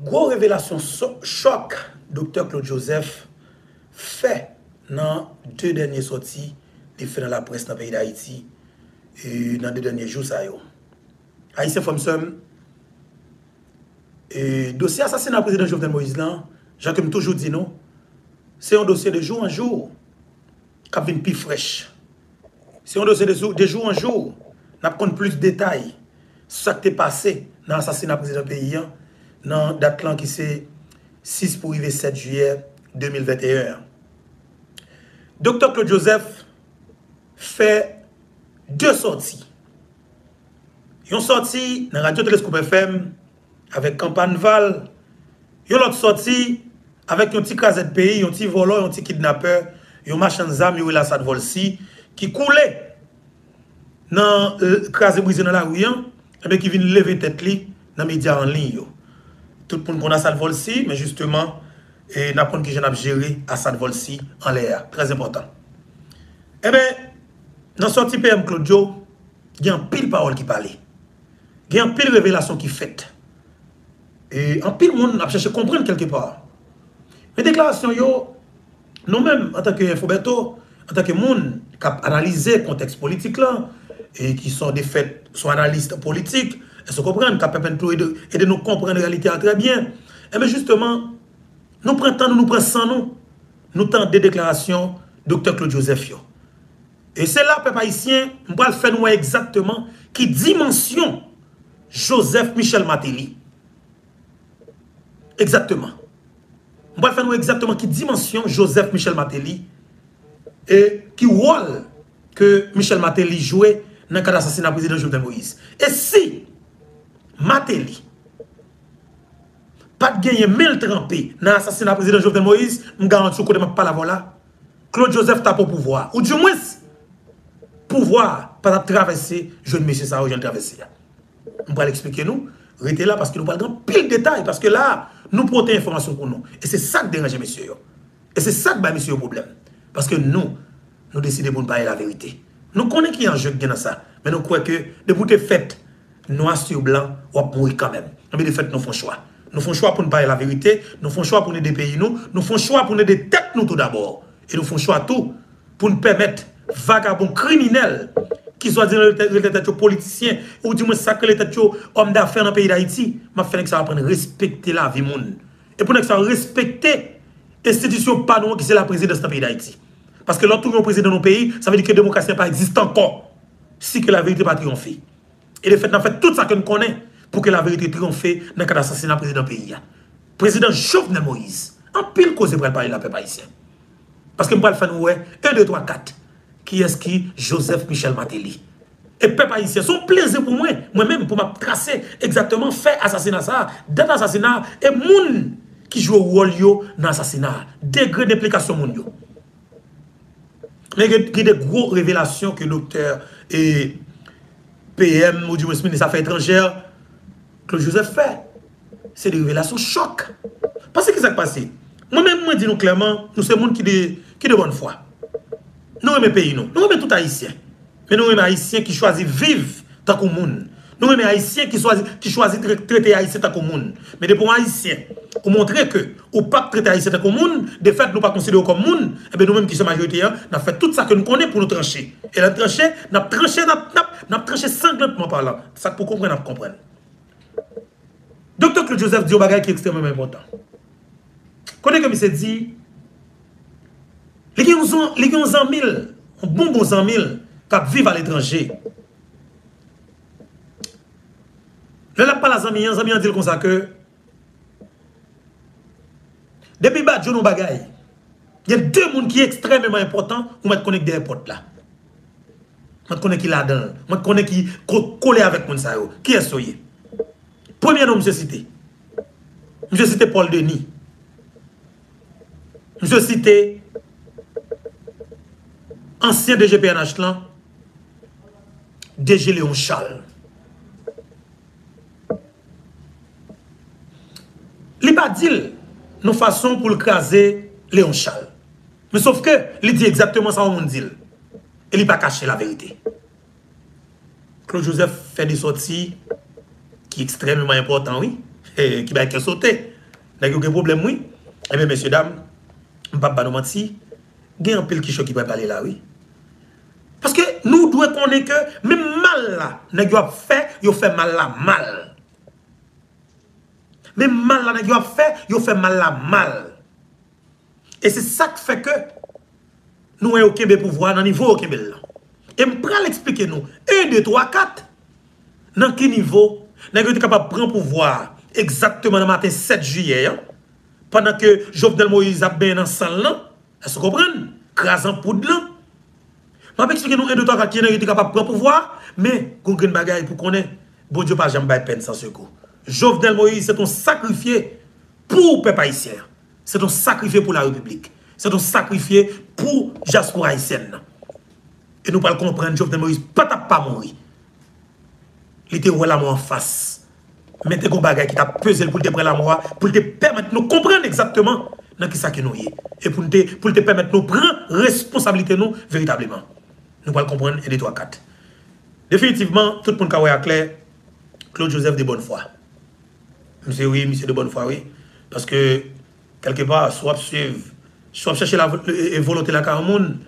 Gwo revelasyon so, chok Dr. Claude Joseph fe nan de denye soti li fe nan la pres nan peyi da Haiti e, nan de denye jou sa yo. Haitien Fomsem e, dosye asasina prezident Jovenel Moïse lan jan kem toujou di nou se yon dosye de jou an jou kap vin pi frech. Se yon dosye de, de jou an jou nap kon plus detay sa k te pase nan asasina prezident peyi an nan dat lan ki se 6 pou IV 7 juye 2021. Dr. Claude Joseph fè 2 sorti. Yon sorti nan Radio Telescope FM avèk Kampan Val. Yon lot sorti avèk yon ti kazet peyi, yon ti volon, yon ti kidnapper, yon machan zam, yon wila sat volsi ki koule nan kazet brize nan la ouyan ebe ki vin leve tet li nan media anlin yo. tout pou nou kon Asad Volsi, men justeman, e napon ki jen ap jere Asad Volsi an le a. Trez important. E ben, nan sorti PM Claudio, gen pil parol ki pale. Gen pil revelasyon ki fet. E an pil moun ap chache kompren kelke par. Men deklarasyon yo, nou men, an tanke Fobeto, an tanke moun, kap analize konteks politik lan, e ki son defet, son analiste politik, comprennent, qui permettent de, et de nous comprendre la réalité très bien. Et eh bien justement, nous prenons nous prenons sans nous, nous tentons des déclarations Dr. Claude Joseph. Et c'est là, peuple haïtien, on va faire nous exactement qui dimension Joseph Michel Matéli. Exactement. On va faire nous exactement qui dimension Joseph Michel Matéli et qui rôle que Michel Matéli jouait dans le cas d'assassinat président Jovenel Moïse. Et si Matéli pas de gagner mille trempé dans l'assassinat président Jovenel Moïse, je garantis que je ne pas la voilà. Claude Joseph tape au pouvoir. Ou du moins, pouvoir pas traverser jeune monsieur ça jeune traverser. On va l'expliquer nous. Restez là parce que nous parlons pile de détails. Parce que là, nous portons information pour nous. Et c'est ça qui dérange monsieur. Et c'est ça qui bat monsieur au problème. Parce que nous, nous décidons de ne pas la vérité. Nous connaissons qui est en jeu dans ça. Mais nous croyons que de vous fait noir sur blanc, on va mourir quand même. Non, mais de fait, nous font choix. Nous font choix pour ne pas la vérité, nous font choix pour nous des pays, nous, nous font choix pour nous des têtes, nous tout d'abord. Et nous font choix tout pour nous permettre vagabonds criminels qui soit dit les politiciens ou du moins sacré les têtes hommes d'affaires dans le pays d'Haïti, m'a fait que ça va prendre respecter la vie monde. Et pour que ça respecter l'institution pas qui c'est la présidence dans le pays d'Haïti. Parce que l'autre président dans nos pays, ça veut dire que la démocratie n'est pas existe encore si que la vérité pas triomphée. Et le fait, on fait tout ça que nous connaissons pour que la vérité triomphe dans cas d'assassinat président pays. Président Jovenel Moïse, en pile cause pour parler la paix haïtienne. Parce que je vais faire 1, 2, 3, 4 qui est-ce qui? Joseph Michel Matéli. Et peuple haïtien, son plaisir pour moi, moi-même, pour me tracer exactement fait assassinat ça, dans l'assassinat, et moun qui joue au rôle dans l'assassinat, degré d'implication moun. Mais il y a des grosses révélations que le docteur et PM ou du ministre des affaires étrangères, Claude Joseph fait. C'est des révélations choc. Parce que qu'est-ce qui s'est passé Moi-même, moi, dis nous clairement, nous sommes monde qui de, qui de bonne foi. Nous aimons pays, nous. Nous aimons tout haïtien. Mais nous aimons haïtien qui choisit vivre tant que monde. Nous aimons haïtiens qui choisissent, choisissent traiter haïtien que monde. Mais de pour haïtien, pour montrer que, ou pas traiter haïtien que monde, de fait, nous pas considérer comme monde, et eh bien nous-mêmes qui sommes majoritaires, nous avons fait tout ça que nous connaissons pour nous trancher. Et la trancher, nous avons tranché, nous avons tranché sanglantement par là. Ça pour comprendre, nous comprendre. Docteur Claude Joseph dit un bagage qui est extrêmement important. Connaissez comme il s'est dit, les gens ont 000, un bon bon 100 000 qui vivent à l'étranger. Le la pala zami an, zami an dil kon sa ke, depi bat joun ou bagay, yon de moun ki ekstrememan important, ou mat konek de repot la. Mat konek ki la dan, mat konek ki kole avèk moun sa yo. Ki es soye? Premier nou mse site. Mse site Paul Denis. Mse site ansyen DG PNH lan, DG Léon Charles. Li pa dil nou fason pou l'kraze Leon Charles. Men sauf ke li di exactement sa ou moun dil. E li pa kache la verite. Claude Joseph fè di soti ki ekstremement important, oui. E, ki ba ekre sote. Nè gen problem, oui. Eh e men, messieurs, dames, mpap ba nou manti, gen an pil ki chou ki pa pale la, oui. Paske nou dwe konen ke, men mal la, nè gen wap fè, yo fè mal la mal. Là, mal. Même mal là, n'a fait, il fait mal là, mal. Et c'est ça qui fait que nous avons aucun pouvoir dans le niveau aucun là. Et je vais l'expliquer nous. 1, 2, 3, 4. Dans quel niveau nous sommes capable de prendre pouvoir exactement le matin 7 juillet. Hein? pendant que Jovenel Moïse a bien dans salle là. Est-ce que vous comprenez? Crasant poudre là. Je vais expliquer nous 1, 2, 3, 4 qui est capable de prendre pouvoir? Mais, vous avez bagaille pour qu'on bon Dieu pas jamais peine sans secours. Jovenel Moïse, c'est sacrifié pour le peuple haïtien. C'est sacrifié pour la République. C'est un sacrifié pour diaspora haïtienne. Et nous pas comprendre, Jovenel Moïse, pas pas mourir. Il était là en face? Mettez un bagage qui t'a pesé pour te prendre la mort, pour te permettre de nous comprendre exactement dans qui ça que nous est. Et pour te, permettre de nous prendre responsabilité nous véritablement. Nous pas comprendre et les 3 4. Définitivement, tout le monde a clair, Claude Joseph de bonne foi. Mse oui, mse de bonne foi, oui. Parce que, quelque part, soit suivre, soit chercher la volonté la carmoune,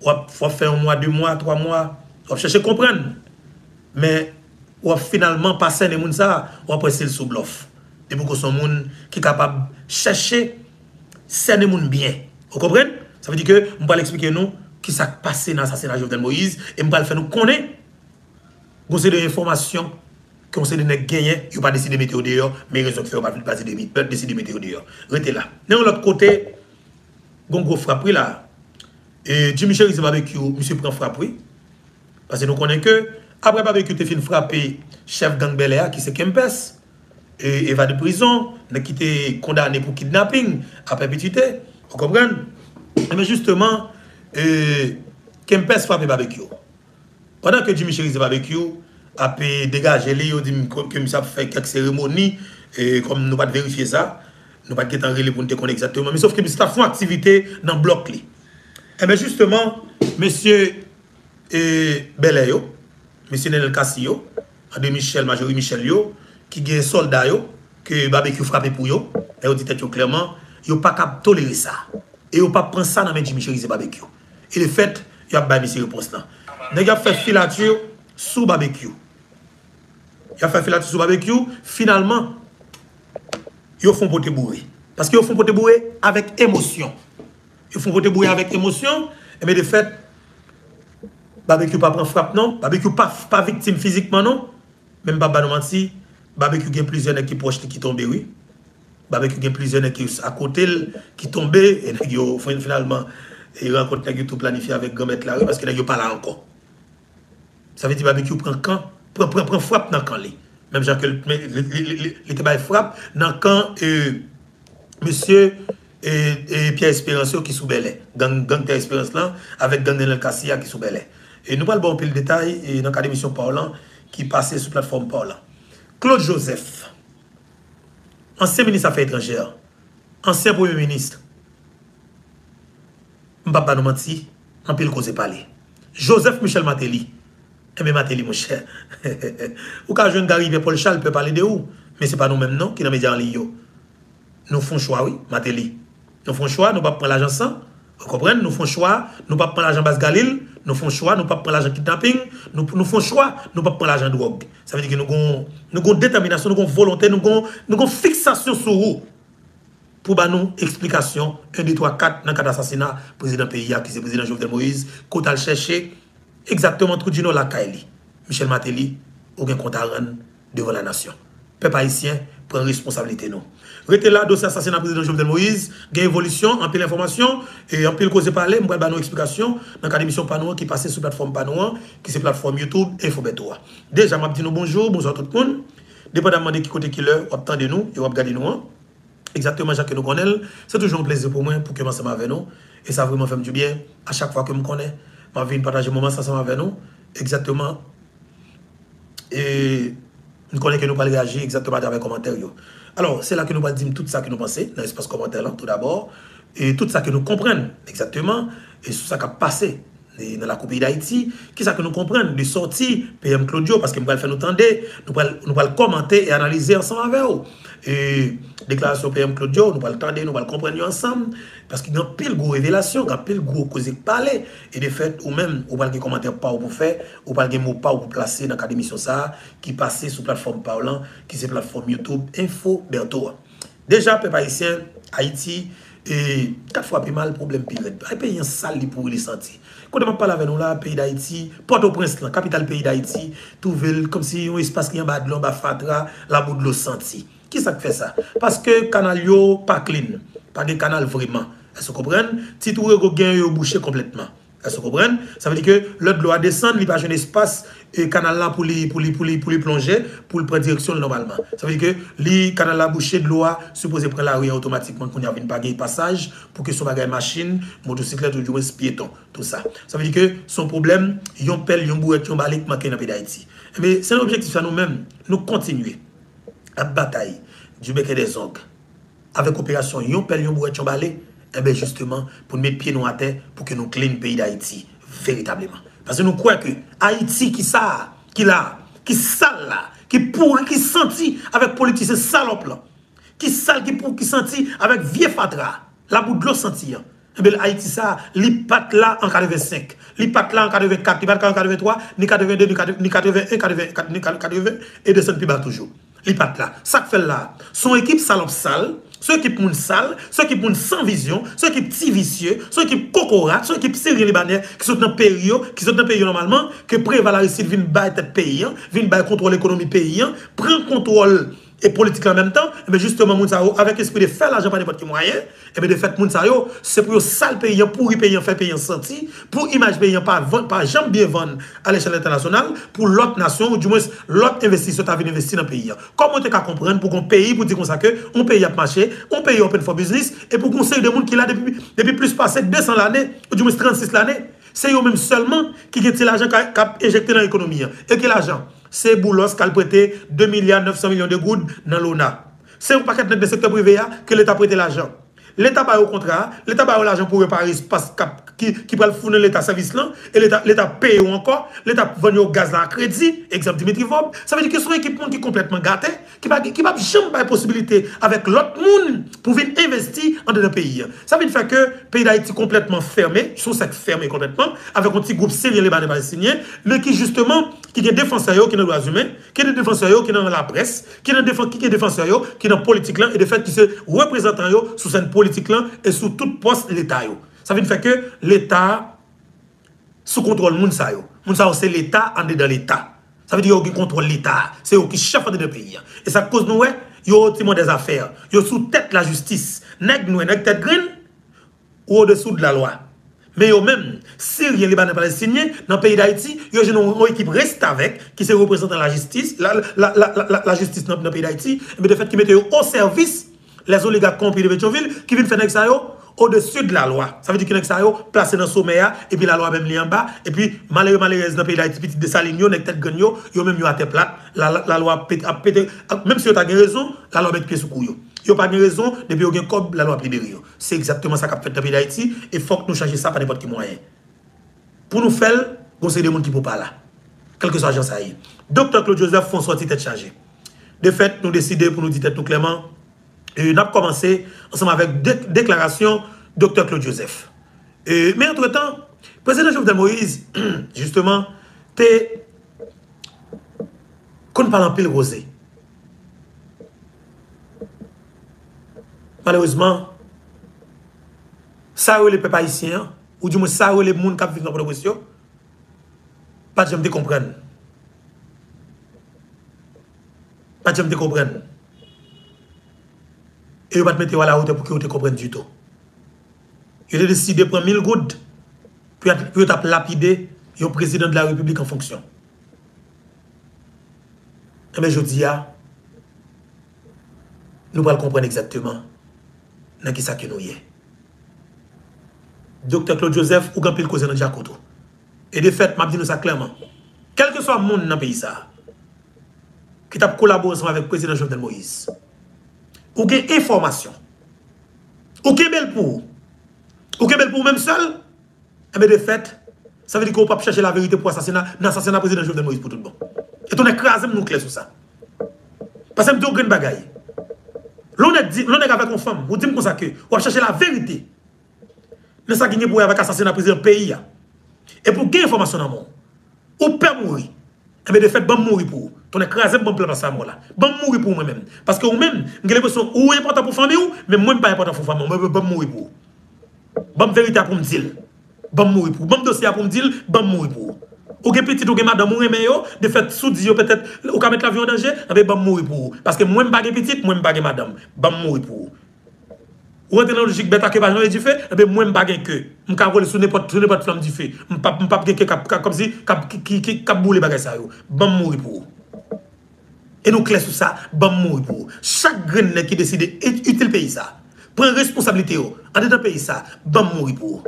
ou faire un mois, deux mois, trois mois, ou chercher comprendre. Mais, ou finalement passer les gens ça, ou après c'est le sous-bluff. De beaucoup son gens qui sont capables de chercher c'est les gens bien. Vous comprenez? Ça veut dire que, on va l'expliquer nous, qui s'est passé dans l'assassinat de Jovenel Moïse, et on va le faire nous connaître, vous avez des informations qu'on sait de gagner, ils pas décidé de mettre au dehors, mais ils ont fait pas décider de mettre au dehors. Restez là. De l'autre côté, gros frappe là. Et Jimmy Michel, il barbecue, monsieur prend frappe Parce que nous connaissons que, après barbecue, tu fait frapper chef gang Beléa, qui c'est Kempes, et il va de prison, qui était condamné pour kidnapping, à perpétuité. Vous comprenez? Mais justement, euh, Kempes frappe barbecue. Pendant que Jimmy Michel, il barbecue, a dégagé les, il dit que ça fait quelques cérémonies, et comme nous pas vérifier ça, nous pas en relais pour nous connaître exactement, mais sauf que ça une activité dans bloc. Et eh bien justement, monsieur et Belayo, monsieur Nenel Cassillo, de Michel, Majorie Michel, yo, qui un soldat, yo, que barbecue frappé pour yo, et on dit clairement, yo pas capable tolérer ça. Et yo pas prendre ça dans Jimmy Michel, c'est barbecue. Et le fait, yo a pas mis réponse là. Nèg a fait filature sous barbecue il a fait filature barbecue, finalement, ils font poter bourré. Parce qu'ils font poter bourré avec émotion. Ils font poter bourré avec émotion, bien de fait, barbecue pas prend frappe non, barbecue pas, pas victime physiquement non, même pas menti, barbecue a plusieurs qui proches qui tombent, oui. Barbecue a plusieurs qui à côté qui tombent, et finalement, ils rencontrent tout planifié avec grand là parce qu'ils n'ont pas là encore. Ça veut dire barbecue prend pren, pren, pren frap nan kan li. Mem jan ke li te bay frap nan kan euh, Monsie euh, e, Pierre Espérance yo ki soubele. Gang, gang Pierre Espérance lan, avèk gang Nenel Kassia ki soubele. E nou pal bon pil detay e, nan ka demisyon Paolan ki pase sou platform Paolan. Claude Joseph, ansyen ministre affaires étrangères, ansyen premier ministre, mbap banou manti, anpil koze pale. Joseph Michel Mateli, eh bien, Matéli, mon cher. Ou quand je viens Paul Charles, peut parler de où? Mais ce n'est pas nous-mêmes, non, qui nous médias en ligne. Nous faisons choix, oui, Matéli. Nous faisons choix, nous ne pas prendre l'argent sans. Vous comprenez? Nous faisons choix, nous ne pas prendre l'argent basse Galil. Nous faisons choix, nous ne pas prendre l'argent kidnapping. Nous, nous faisons choix, nous ne pas prendre l'argent drogue. Ça veut dire que nous avons une détermination, nous avons volonté, nous avons une fixation sur vous. Pour bah, nous, explication, 1, 2, 3, 4, dans le cas d'assassinat, président pays, qui c'est président Jovenel Moïse, qu'on a cherché exactement tout la Kaili. Michel Matéli, aucun compte à rendre devant la nation. Peuple haïtien prend responsabilité nous. Restez là, dossier assassinat président Jovenel Moïse, gain évolution, en pile information, et en pile cause parler, je vais nos explications dans la émission Panoua qui passe sur la plateforme Panoua, qui c'est plateforme YouTube Infobeto. Déjà, je dis bonjour, bonjour tout le monde. Dépendamment de qui côté qui l'heure, de nous et regardez nous. Hein. Exactement, Jacques nous connaît. C'est toujours un plaisir pour moi pour que je avec nous. Et ça vraiment fait du bien à chaque fois que je me connais je vais partager un moment avec nous. Exactement. Et nous connaissons que nous allons réagir exactement avec les commentaires. Alors, c'est là que nous allons dire tout ça que nous pensons dans l'espace commentaire, tout d'abord. Et tout ça que nous comprenons exactement. Et tout ça qui a passé dans la Coupe d'Haïti, qui ça que nous comprenons de sortie PM Claudio, parce que nous allons faire nous tendre, nous allons nous commenter et analyser ensemble avec vous. Et déclaration PM Claudio, nous allons tendre, nous allons comprendre ensemble, parce qu'il y a pile de révélations, il y a pile de causes parler, et de fait, ou même, ou pas des commentaires pas pour faire, ou pas des mots pas pour placer dans l'émission ça, qui passait sur plateforme parlant, qui c'est plateforme YouTube, Info Berto. Déjà, peuple haïtien, Haïti, et quatre fois plus mal, problème pire. Un pays en sale pour les sentir. Quand on parle avec nous là, pays d'Haïti, Port-au-Prince, la capitale pays d'Haïti, tout ville, comme si un espace qui est en bas de l'eau, fatra, la bout de l'eau senti. Qui ça fait ça? Parce que canal yo pas clean, pas de canal vraiment. Est-ce que vous comprenez? Si tout le gain bouché complètement. Est-ce que vous comprenez? Ça veut dire que l'autre doit descendre, il n'y a pas un espace et canal là pour les pour plonger pour le prendre direction normalement ça veut dire que le canal là bouché de l'eau supposé prendre la rue automatiquement qu'on y a une baguette passage pour que son bagage machine motocyclette ou du moins piéton tout ça ça veut dire que son problème yon pelle yon bourrette yon pays d'Haïti mais c'est l'objectif à nous-mêmes nous continuer à bataille du bec des ongles avec opération yon pelle yon et eh bien justement pour mettre pied nous à terre pour que nous clean le pays d'Haïti véritablement parce que nous croyons que Haïti qui ça, qui là, qui sale là, qui pourri, qui senti avec politiciens salopes là, qui sale, qui pourri, qui senti avec vieux fatra, la bout de l'eau senti. Hein. Eh bien, Haïti ça, li pat là en 85, li pat là en 84, li pat là en 83, ni 82, ni 81, ni 80, ni 80, et descend plus bas toujours. Li pat là. Ça fait là, son équipe salope sale, ceux qui sont sale, ceux qui sont sans vision, ceux qui sont vicieux, ceux qui sont cocorat, ceux qui sont sérieux libanais, qui sont dans le pays, qui sont dans le pays normalement, que prévalent la Russie vient battre pays, vient contrôler l'économie pays, prend contrôle et politique en même temps, mais justement, Mounsao, avec l'esprit de faire l'argent par n'importe quel moyen, et bien de fait, c'est pour sale pays, pour y payer, faire payer senti, pour image pays, pas, pas jamais bien vendre à l'échelle internationale, pour l'autre nation, ou du moins l'autre investisseur qui a investir dans le pays. Comment tu comprendre pour qu'on pays, pour dire comme ça que, on paye à marché, on paye open for business, et pour conseiller des gens qui là depuis, depuis plus passé 200 l'année, ou du moins 36 l'année, c'est eux-mêmes seulement qui ont l'argent qui a injecté dans l'économie. Et quel argent Se Boulos kal prete 2 milyard 900 milyon de goud nan lona. Se ou paket net de sektor prive ya, ke l'Etat prete l'ajan. L'Etat bayo kontra, l'Etat bayo l'ajan pou repare spas kap qui, qui peut fournir l'État service là, et l'État paye encore, l'État vend au gaz à crédit, exemple Dimitri Vob. Ça veut dire que un équipement qui est complètement gâté, qui va qui va jamais la possibilité avec l'autre monde pour venir investir dans le pays. Ça veut dire que le pays d'Haïti complètement fermé, sous cette fermé complètement, avec un petit groupe sérieux les palestiniens, mais qui justement, qui est défenseur qui est dans les humains, qui est défenseur qui est dans la presse, qui est défenseur qui est dans la politique là, et de fait qui se représentant sous cette politique là et sous toute poste l'État. Ça veut dire que l'État sous contrôle moun sa yo. Moun sa yo c'est l'État en dedans l'État. Ça veut dire qu'ils contrôle l'État. C'est eux qui chef de pays. Et ça cause nous, yo timon des affaires. Yo sous tête la justice. Nèg nous, nèg tête green ou au-dessous de la loi. Mais yo même, Syriens, Libanais, Palestiniens, dans le pays d'Haïti, yo j'ai une équipe reste avec, qui se représente la justice, la, la, la, la justice dans le pays d'Haïti, mais de fait qui mettent au service les oligarques compris de Betchoville, qui viennent faire ça yo, au-dessus de la loi. Ça veut dire que ça yo placé dans le sommet et puis la loi même li en bas et puis malheureux malheureuse dans le pays d'Haïti petit de Saligno nek tête gagno yo même yo à tête plate la, la, loi a pété même si yo t'a raison la loi met pied sous couille. Yo pas de raison depuis yo gen la loi pris derrière c'est exactement ça qu'a fait dans le pays d'Haïti et faut que nous changions ça par n'importe quel moyen. Pour nous faire conseil des gens qui pour pas là. Quel que soit l'agence ça docteur Claude Joseph font sortir tête chargée. De fait nous décidons pour nous dire tout clairement E, nap komanse ansam avèk deklarasyon Dr. Claude Joseph. E, men entre tan, Prezident Jovenel Moïse, justement, te kon palan pil rose. Malheureusement, sa ou le pepa isyen, ou di mwen sa ou le moun kap viv nan progresyon, pat jom de kompren. Pat jom de kompren. Et ils ne pas mettre à la hauteur pour que vous te compreniez du tout. Ils ont décidé de prendre 1000 gouttes pour te lapider le président de la République en fonction. Et bien, je dis, nous allons comprendre exactement dans qui ça que nous y Docteur Claude Joseph, ou il cause dans Jacoto. Et de fait, je dis ça clairement. Quel que soit le monde dans le pays, qui a collaboré avec le président Jovenel Moïse, ou avez information, ou avez belle pour, ou avez belle pour même seul, et eh bien de fait, Ça veut dire qu'on peut chercher la vérité pour assassiner l'assassinat président Jovenel Moïse pour tout le monde. Et on écrase nous clair sur ça. Parce que je me dis bagaille. L'on est dit, avec une femme, vous dites comme ça que on chercher la vérité. Mais ça est pour avec assassinat président pays. Et pour gagner information dans le ou peut mourir. Et bien de fait, bon mourir pour vous. Ton écrasé bon plan ça moi là. Bon mourir pour moi-même parce que ou même, j'ai l'impression ou important pour famille ou mais moi pas important pour famille, moi bon mourir pour. Bon vérité pour me dire. Bon mourir pour. Bon dossier pour me dire, bon mourir pour. Ou gen petit ou gen madame ou remen yo, de fait soudi yo peut-être ou ka mettre la vie en danger, avec bam mourir pour. Parce que moi pas gen petit, moi pas gen madame, bam mourir pour. Ou rentre dans la logique bête que pas jamais du fait, ben moi pas gen que. M ka rouler sous n'importe n'importe flamme du fait. M pas m pas gen que comme si cap qui qui cap bouler bagay ça yo. Bam mourir pour. E nou kles sou sa, bam mou pou. Chak gren ne ki deside util peyi sa. Pren responsabilite yo. An de dan peyi sa, bam mou pou.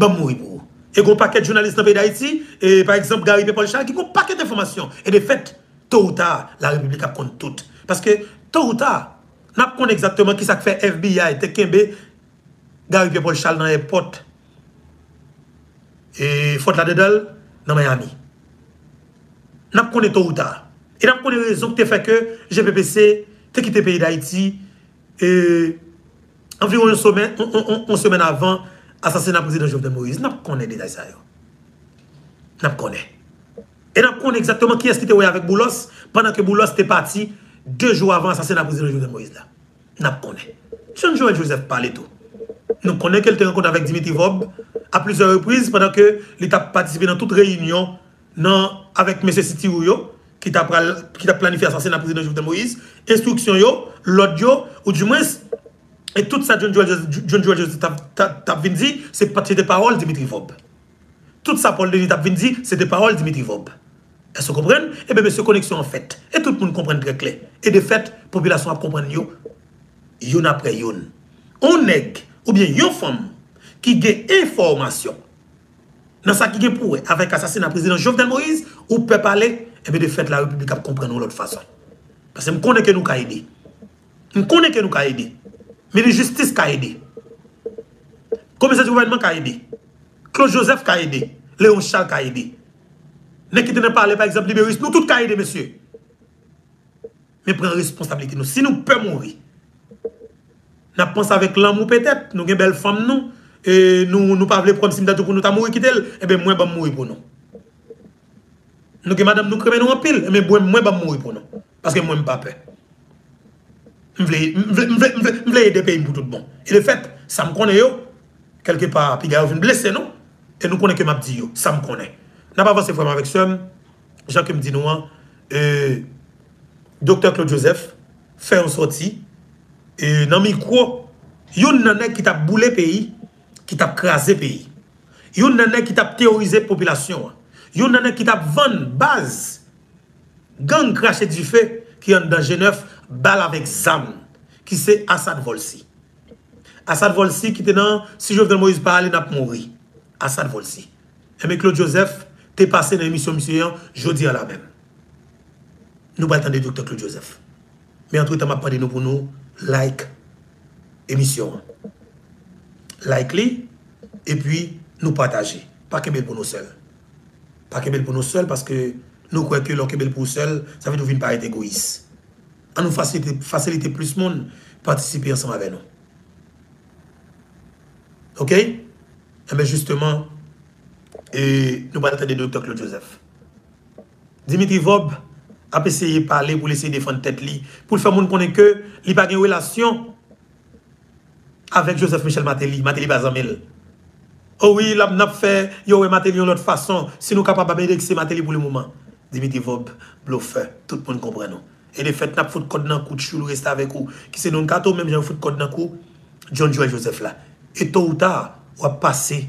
Bam mou pou. E goun paket jounalist nan peyi da iti, e par exemple Gary P. Polchan, ki goun paket informasyon. E de fet, to ou ta, la republik ap kont tout. Paske, to ou ta, nap kon exactement ki sak fe FBI, te kenbe, Gary P. Polchan nan e pot. E fote la dedal, nan Miami. Nap kon eto ou ta. Et n'a pas raison que fait que GPPC te quitté le pays d'Haïti environ une semaine, semaine avant assassinat président Jovenel Moïse. N'a pas connaît détails pas connaît. Et n'a pas exactement qui est-ce qui était avec Boulos pendant que Boulos était parti deux jours avant l'assassinat du président Jovenel Moïse. Nous connaissons. Jean Joël Joseph parle tout. Nous connaissons qu'elle te rencontre avec Dimitri Vob à plusieurs reprises pendant que l'État a participé dans toute réunion non, avec M. Siti qui t'a planifié l'assassinat du président Jovenel Moïse. Instruction yo, l'audio, ou du moins, et tout ça, John Joel Joseph c'est des paroles Dimitri Vob. Tout ça, Paul Denis t'a dit, c'est des paroles Dimitri Vob. Est-ce que vous comprenez? Eh bien, monsieur, connexion en fait. Et tout le monde comprend très clair. Et de fait, la population a compris yon après yon. On nèg ou bien yon femme qui a information dans ça qui est pour avec assassinat président Jovenel Moïse ou peut parler et bien de fait la République a comprendre l'autre façon. Parce que je connais que nous ka aider. Je connais que nous ka aider. Mais la justice ka aider. Commissaire du gouvernement ka aider. Claude Joseph ka aider. Léon Charles ka aider. Ne qui ne parler par exemple Libéris, nous tous ka aider monsieur. Mais prenons responsabilité nous. Si nous pouvons mourir, nous pensé avec l'amour peut-être, nous avons une belle femme nous, et nous nous pas voulons prendre pour nous mourir quitter eh bien moi je mourir pour nous. Nou ke madame nou kremen nou anpil, e men bwen mwen ba mwoy pou nou. Paske mwen mpa pe. Mvle yede pe mpou tout bon. E de fet, sa mkone yo, kelke pa piga yo vin blese nou, e nou kone ke map di yo, sa mkone. Nan pa avanse fwèman vek sem, jan ke mdi nou an, e, Dr. Claude Joseph, fè yon soti, e, nan mi kwo, yon nanè ki tap boule peyi, ki tap krasè peyi. Yon nanè ki tap teorize populasyon an. Yon nanen ki tap van baz. Gang krashe di fe ki yon dan G9 bal avek zam. Ki se Asad Volsi. Asad Volsi ki te nan si Jovenel Moïse Parale nap mouri. Asad Volsi. Eme Claude Joseph te pase nan emisyon misyon jodi an la men. Nou bal tan de Dr. Claude Joseph. Me an tou itan map pade nou pou nou like emisyon. Like li. E pi nou pataje. Pa kemel pou nou sel. pa kebel pou nou sel, paske nou kwe ke lor kebel pou sel, sa ve nou vin paret egois. An nou fasilite, fasilite plus moun, patisipe ansan ave nou. Ok? Eh Eme justement, e, nou pa natade Dr. Claude Joseph. Dimitri Vob ap eseye pale pou leseye defan tete li, pou l fè moun konen ke li pa gen relasyon avèk Joseph Michel Mateli, Mateli Bazamil. Oh oui, là n'a fait yo Matéli de l'autre façon, si nous capable de c'est Matéli pour le moment. Dimitri Vob, bluffeur, tout le monde comprend nous. Et de fait n'a fout code dans coup chou rester avec vous, qui c'est non cato même j'ai fout code dans coup John Joel Joseph là. Et tôt ou tard, on va passer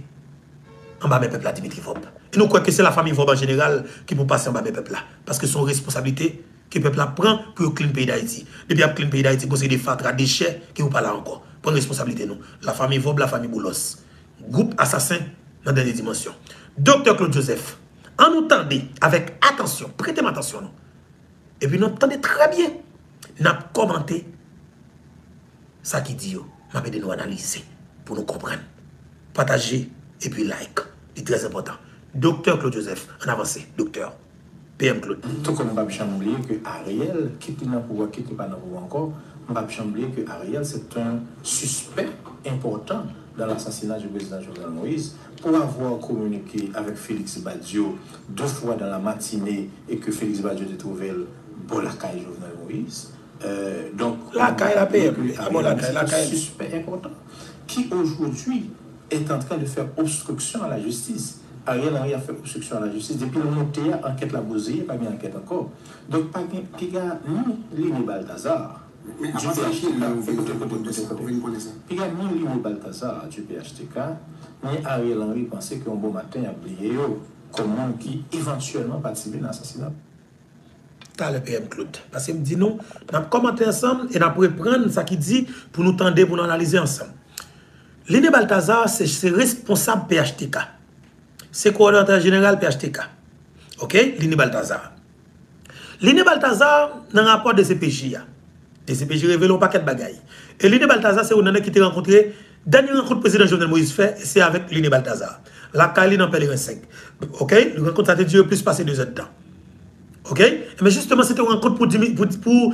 en bas mes peuple là Dimitri Vob. Et nous croyons que c'est la famille Vob en général qui peut passer en bas des peuples là. Parce que son responsabilité que le peuple prend pour clean le pays d'Haïti. Depuis qu'il clean le pays d'Haïti, c'est des fatras, déchets qui vous parlent encore. Prendre responsabilité nous. La famille Vob, la famille Boulos. Groupe assassin dans dernière dimension. Docteur Claude Joseph, en nous tendez avec attention, prêtez attention. nous. Et puis nous entendez très bien. Nous commenté ça qui dit. Nous nous analyser pour nous comprendre. Partager et puis like. est très important. Docteur Claude Joseph, en avancé, docteur. PM Claude. Tout comme on va oublier que Ariel, qui est dans le pouvoir, qui n'est pas dans le pouvoir encore, on va oublier que Ariel, c'est un suspect important dans l'assassinat du président Jovenel Moïse, pour avoir communiqué avec Félix Badio deux fois dans la matinée et que Félix Badio ait trouvé bon la Jovenel Moïse. Euh, donc, la caille, la important qui aujourd'hui est en train de faire obstruction à la justice. Ariel Henry a fait obstruction à la justice. Depuis le monté, enquête la il pas mis enquête encore. Donc, pas qu'il y a ni Lini Balthazar. Mais avant ça, il y a ni Lini Balthazar du PHTK, ni Ariel Henry pensait qu'un bon matin, il a oublié comment qui éventuellement participé à l'assassinat. T'as le PM Claude. Parce qu'il me dit nous, nous avons commenté ensemble et nous avons prendre ce qu'il dit pour nous tendre, pour nous analyser ensemble. Lini Balthazar, c'est responsable PHTK. C'est coordinateur général PHTK. OK? Lini Balthazar. Lini Balthazar, dans le rapport de CPJ, de CPJ révèle un paquet de bagailles. Et Lini Balthazar, c'est un qui t'a rencontré? Dernière rencontre président Jovenel Moïse fait, c'est avec Lini Balthazar. La Kali dans Pèlerin 5. OK? Le rencontre a duré plus passé deux ans de temps. OK? Mais justement, c'était une rencontre pour, pour, pour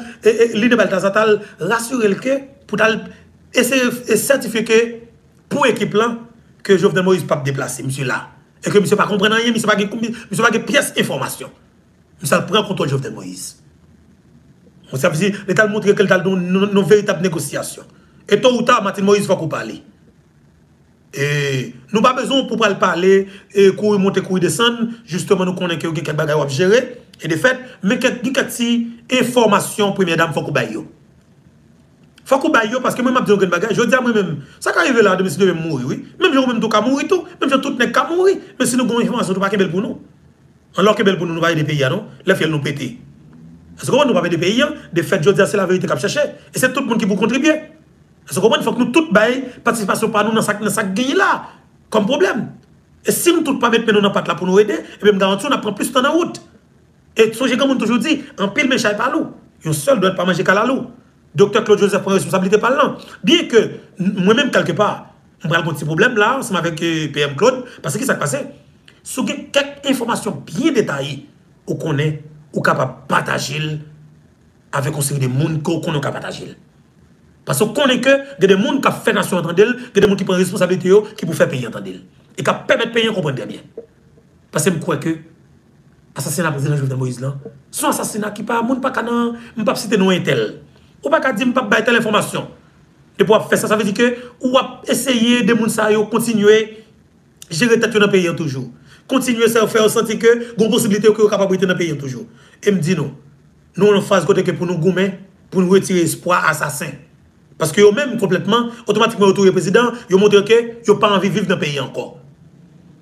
Lini Balthazar rassurer le que pour essayer de certifier que pour l'équipe là, que Jovenel Moïse pas déplacer, monsieur là. Et que monsieur pas comprendre rien, monsieur pas pas pièce information. Monsieur prend contrôle Jovenel Moïse. On sa fisi, l'Etat montre ke l'Etat don nou veritab negosyasyon. E to ou ta, Matin Moïse, fwa kou pale. E nou ba bezon pou pral pale, e kou yi monte, kou yi desen, justeman nou konen ke ou gen kek bagay wap jere, e de fet, men kek di kat si, informasyon premye dam fwa kou bay yo. Fwa kou bay yo, paske mwen map diyon gen bagay, jodi a mwen men, sa ka rive la, de mwen si nou mwen mouri, oui. Mwen mwen mwen tou ka mouri tou, mwen mwen tout nek ka mouri, mwen si nou goun informasyon tou pa ke bel pou nou. An lor ke bel pou nou nou baye de peyi anon, lef yel nou pete. Est-ce que nous pas des pays de fait je c'est la vérité qu'a chercher et c'est tout le monde qui vous contribuer. Est-ce que il faut que nous tous baille participation par nous dans ça gagner là comme problème. Et si nous tous pas mettre nous dans patte là pour nous aider et bien garantir on prend plus de temps en route. Et songez comme on toujours dit en pile méchant pas loup un seul doit pas manger qu'à la loup Docteur Claude Joseph prend responsabilité par là. Bien que moi-même, quelque part, on a un petit problème là, ensemble avec euh, PM Claude, parce que ça s'est passé. Si quelques informations bien détaillées, on connaît, est capable de partager avec un de monde qu'on est partager. Parce qu'on connaît que il y des gens qui fait nation entendre, il y a des gens qui prennent responsabilité qui pour faire payer entendre. Et qui permettent de payer comprendre bien. Parce que je crois que l'assassinat président Jovenel Moïse là, son assassinat qui pas, monde pas canan, pas citer non tel. Ou pas dire pas bailler telle information. Et pour faire ça, ça veut dire que ou essayer de moun yo continuer gérer tête dans le pays toujours. Continuer à faire sentir que une possibilité que capable dans le pays toujours. Et me dit non. Nous on phase côté que pour nous gommer pour nous retirer espoir assassin. Parce que eux même complètement automatiquement autour président, ils montrent que ils pas envie de vivre dans le pays encore.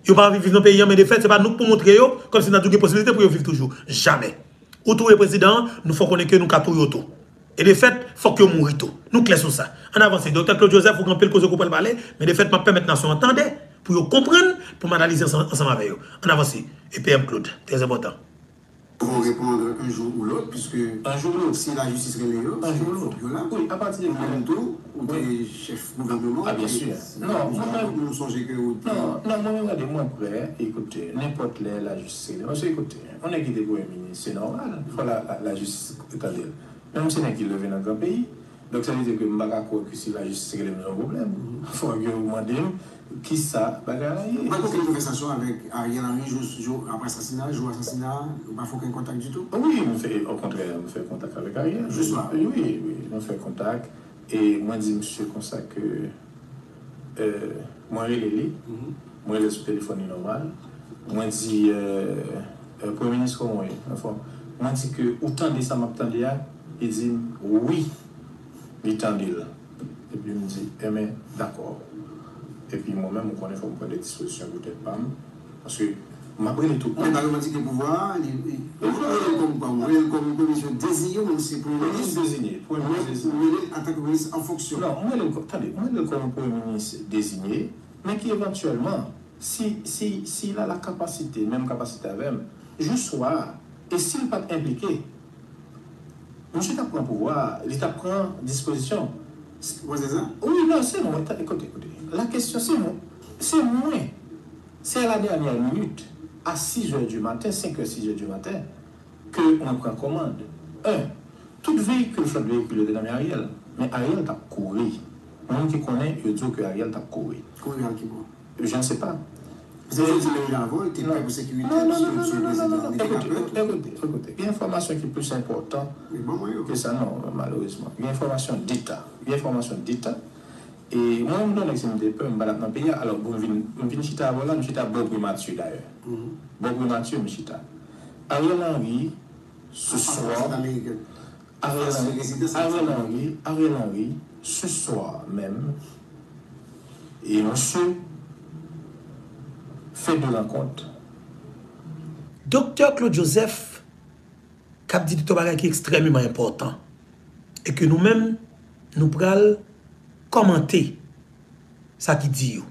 Ils pas envie de vivre dans le pays mais de fait c'est pas nous pour montrer yo comme si nous avons une possibilité pour vivre toujours. Jamais. Autour président, nous faut connaître que nous capons tout. Et de fait, il faut que vous tout. Nous classons ça. En avance, docteur Claude Joseph, il faut qu'on cause pour parler, mais de fait, je permettre nation entendre, pour vous comprendre, pour m'analyser ensemble avec vous. En avance. Et PM Claude, très important. Pour répondre un jour ou l'autre, puisque un jour ou l'autre, si la justice est un jour ou l'autre. Oui, à partir du moment où vous êtes chef gouvernement. Ah, bien sûr. Non, nous songez que vous. Non, non, moi, regardez, moi, prêt, écoutez, n'importe la justice. Parce que, écoutez, on est guidé pour un ministre, c'est normal. Il faut la, la justice, attendez. Même si qui levé dans un pays. Dok sa mi de ke mbaka kou ekousi la jistise ke lèm nou problem. Mhm. Fwa ki yo mwandem, ki sa baga la ye. Mwen kon ki konversasyon avèk Ariel Henry jou apre sasina, jou asasina, mwen fò ken kontak du tout? Ah oui, mwen fè, au kontrè, mwen fè kontak avèk Ariel. Jou sa? Oui, oui, mwen fè kontak. E mwen di msè konsa ke mwen rele li, mwen rele sou telefoni normal, mwen di euh, euh, premier ministre mwen, mwen di ke ou tan de sa map tan de ya, e di oui. Et puis il me dit, eh bien, d'accord. Et puis moi-même, je connais faut prendre des dispositions peut-être pas. Parce que m'a pris tout. On a dit que le pouvoir, il est comme commission désignée, mais c'est pour le ministre désigné. Pour le ministre en tant que ministre en fonction. Non, attendez, moi, je comme premier ministre désigné, mais qui éventuellement, s'il si, si, a la capacité, même capacité avec, juste soit, et s'il n'est pas impliqué, Monsieur prend pouvoir, l'État prend disposition. c'est ça Oui, non, c'est moi. Écoutez, écoutez. La question, c'est moi. C'est moi. c'est à la dernière minute, à 6 h du matin, 5 h, 6 h du matin, qu'on prend commande. Un, tout véhicule, flotte véhicule est dans Ariel. Mais Ariel t'a couru. Moi qui connaît, je dis que Ariel t'a couru. Courir avec qui quoi Je ne sais pas. Mwen se di men avon, ete pe pou sekurite, ete pe pou... Yon informasyon ki plus important, ke sa nan, malouzman. Yon informasyon d'Etat. Yon informasyon d'Etat. E mwen mwen don eksemen de pe, mwen balat nan peya, alon bon, mwen bon, vin chita avon la, mwen chita Bobri Mathieu d'ayor. Bobri Mathieu mwen chita. Ariel Henry, se soir... Ariel Henry, Ariel Henry, se soir men, e mwen se... fè de lankont. Dokter Claude Joseph, kap di di to bagay ki ekstremement important, e ke nou men nou pral komante sa ki di yo.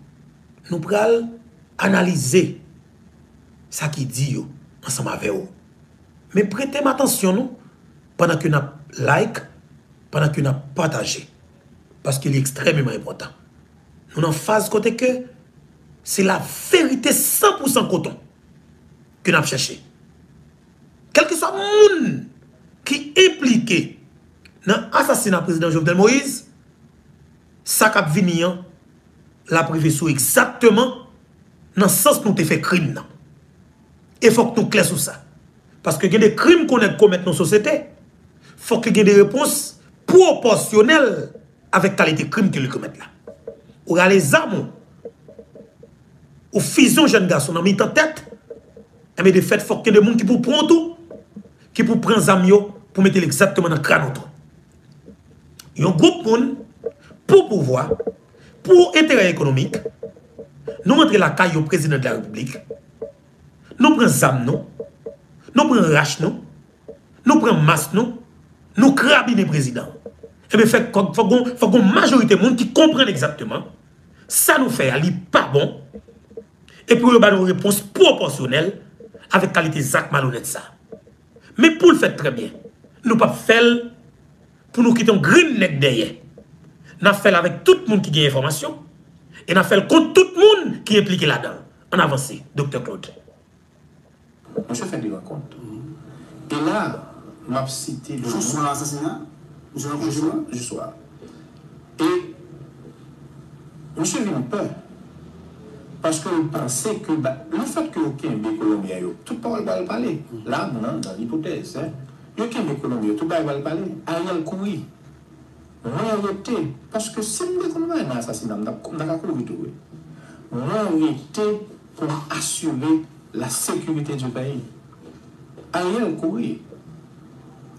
Nou pral analize sa ki di yo ansama ve yo. Men prete m atensyon nou, panan ki nap like, panan ki nap pataje, paske li ekstremement important. Nou nan faz kote ke, c'est la vérité 100% coton que nous avons cherché. Quel que soit le monde qui est impliqué dans l'assassinat du président Jovenel Moïse, ça cap vini la privé sous exactement dans le sens nous te fait crime. Nan. Et faut que nous clair sur ça. Parce que il y a des crimes qu'on a commis dans la société. faut que y ait des réponses proportionnelles avec la qualité crime que nous commettons là. Ou les armes ou fusion jeune garçon dans en tête, et mais de fait, faut ait des gens qui pour prendre tout, qui pour prendre zamio pour mettre exactement dans le crâne. Il y a un groupe de monde pour pouvoir, pour intérêt économique, nous rentrons la caille au président de la République, nous prenons zam nous, nous prenons rache nous, nous prenons masse nous, nous le président. Et bien, fait, faut qu'on majorité de monde qui comprenne exactement ça nous fait aller pas bon et puis il y a une réponse proportionnelle avec qualité Zach malhonnête ça. Mais pour le faire très bien, nous pas faire pour nous quitter un green neck derrière. Nous fait avec tout le monde qui a information et nous fait contre tout le monde qui est impliqué là-dedans. En avance, docteur Claude. Monsieur fait des rencontres. Et là, m'a cité le soir, l'assassinat, du soir. Et monsieur vient peur. Parce que vous pensez que bah, le fait que Colombiens, yo, tout le monde va le parler. Là, non, dans l'hypothèse, hein, aucun des Colombiens, tout le monde va le parler. Ariel courir. Arrêté. Parce que si nous avons un assassinat, nous avons couru tout. arrêté pour assurer la sécurité du pays. Ariel courir.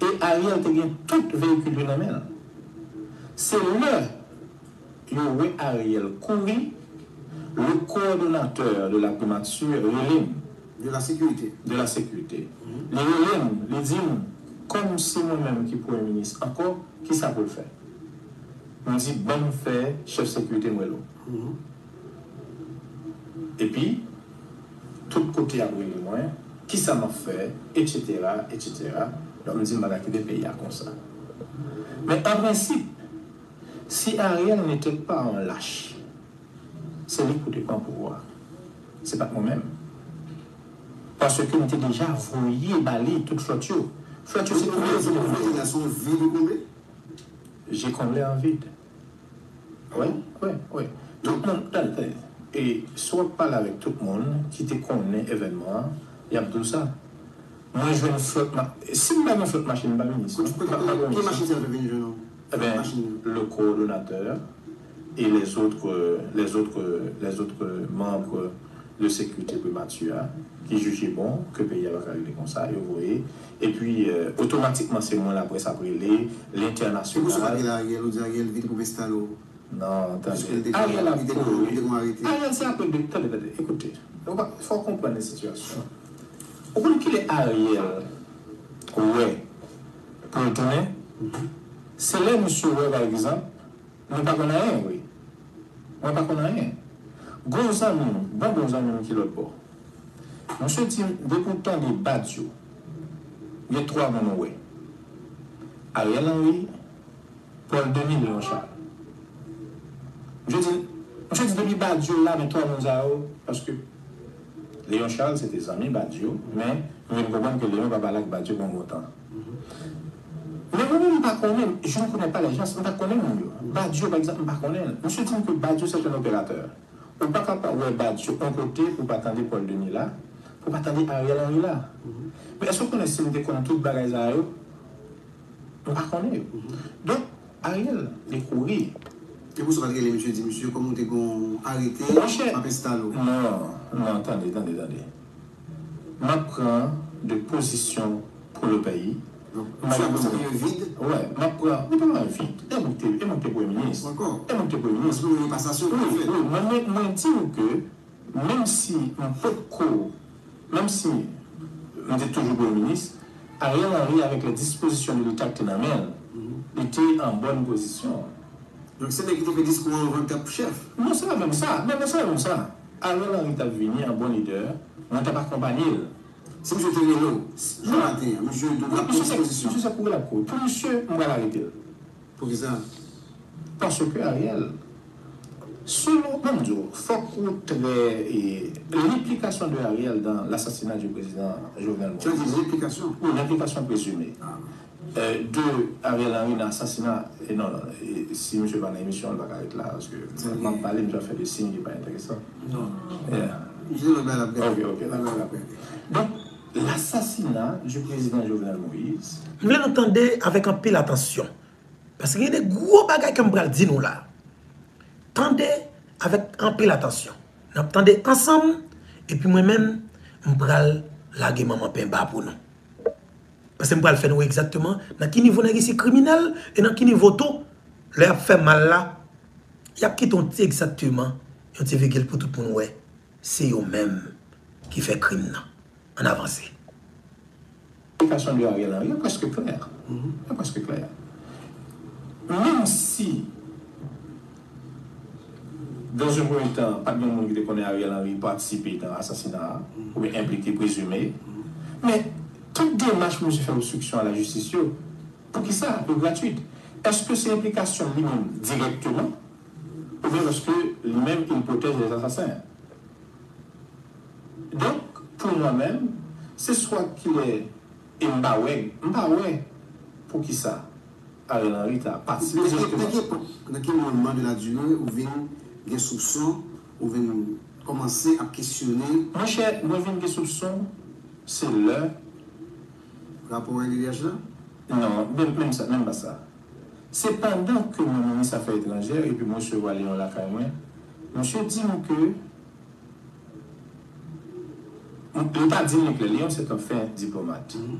Et Ariel te gen tout véhicule de la main. C'est là, yo we Ariel courir, le coordonnateur de la primature Rélim. de la sécurité. De la sécurité. Mm -hmm. Les relève, les dit, comme c'est moi-même qui premier ministre, encore, qui ça peut le faire On dit, bon fait, chef sécurité, moi mm -hmm. Et puis, tout côté à brûler moins, qui ça m'a fait, etc., etc. Donc, on dit, madame, qui des pays à comme ça. Mais en principe, si Ariel n'était pas un lâche, c'est lui qui pas en pouvoir. C'est pas moi-même. Parce que nous étions déjà voyé balayer toute flotte. Flotte, c'est Vous avez ou comblée? J'ai comblé en vide. Oui, oui, oui. Tout le monde, et soit parle avec tout le monde qui te connaît événement, il y a tout ça. Moi, je vais une flotte, ma- si je vais une flotte machine, je vais ministre. Quelle machine ça fait venir, Eh bien, Machine? le coordonnateur et les autres, euh, les autres, euh, les autres membres de sécurité primature qui jugeaient bon que le pays va arriver comme ça, et vous voyez. Et puis, euh, automatiquement, c'est moi la presse après les, C'est pour ça l'international. qu'il a Ariel, ou dit Ariel vide pour Vestalo. Non, attendez. Ariel a c'est un peu de. Écoutez. Il faut comprendre la situation. Vous comprenez qu'il est Ariel? Ouais. Pour le tourner C'est là, monsieur, par exemple. Nous pas qu'on a rien, oui. Mwen pa konan yen. Gon zanmou, ban gon zanmou ki lot bo. Mwen se ti depoutan de bat yo, ye 3 moun wè. Ariel Henry, Paul Denis Léon Charles. Mwen se ti, mwen se ti demi bat yo la, men 3 moun zao, paske Léon Charles se te zanmi bat yo, men mwen kompon ke Léon pa balak bat yo kon wotan. Le moment où je connais, je ne connais pas les gens, je ne connais pas les par exemple, je ne connais pas. Je suis dit que Badiou, c'est un opérateur. On ne peut pas ouais, Badiou, un côté, pour pas attendre Paul Denis là, pour pas attendre Ariel Henry là. Mais est-ce qu'on estime que connaît tout bagage à eux On ne connaît pas. Donc, Ariel, les courir. Et vous savez, monsieur dit, monsieur, comment vous avez arrêté Non, non, attendez, attendez, attendez. Je prends de positions pour le pays. Madame Moussaoui vide Ouè, mwen pran, mwen pran vide. E mwen te, e mwen te pou eminis. Ankon? E mwen te pou eminis. Mwen mwen pasasyon pou fè. Ouè, mwen mwen mwen ti ou ke, mèm si mwen pot kou, mèm si mwen te toujou pou eminis, a rè an rè avèk la disposisyon de l'Etat tenamèl, l'Etat mhm. en bonne posisyon. Donc c'est l'équipe qui dit qu'on rentre pour chef. Non, c'est pas même ça. Non, même ça, même ça. Alors, on est venu un bon leader, on t'a pas accompagné. Si monsieur Terreno, je matin, monsieur devra prendre Monsieur, c'est disposition. monsieur, c'est pour la cour. Pour monsieur, on va l'arrêter. Pour ça? Parce que Ariel, selon il faut les- l'implication de Ariel dans l'assassinat du président Jovenel Tu Moïse, dit une implication. ou l'implication présumée Ah. euh, de Ariel Henry dans l'assassinat, et non, non, et si M. va dans l'émission, on va arrêter là, parce que je vais parler, je vais faire des signes qui ne sont pas intéressants. Non. Yeah. Je le mets à la paix. Ok, ok. Donc, l'assassinat du président Jovenel Moïse. Vous l'entendez avec un pile attention. Parce qu'il y a des gros bagages qui me dit nous là. Tendez avec un pile attention. Nous attendez ensemble et puis moi-même, je vais laguer maman Pemba pour nous. Parce que je vais faire nous exactement dans quel niveau c'est criminel et dans quel niveau tout, leur fait mal là. Il y a qui exactement, on te pour tout le monde, c'est eux-mêmes qui fait crime là. En avancé. l'implication de Ariel Henry est presque claire. est presque claire. Même si, dans un premier temps, pas de monde qui connaît Ariel Henry participer dans l'assassinat, ou bien impliqué, présumé, mais toute démarche que fait obstruction à la justice, pour qui ça, pour gratuite, est-ce que c'est implication lui-même directement, ou bien parce que lui-même il protège les assassins? Donc, pou mwen men, se swa ki le e mba we, mba we pou ki sa ale nan rita pati. Nan ke mounman de la djouan ou ven gen soupson, ou ven komanse a kesyonen? Mwen chè, mwen ven gen soupson, se lè. Rapport an lilyaj la? Non, men sa, men ba sa. Se pandan ke mwen mwen sa fè etranjè, epi mwen se wale yon lakay mwen, mwen se di mwen ke Mwen pa di nou ke Leon se kon fè diplomat. Mm.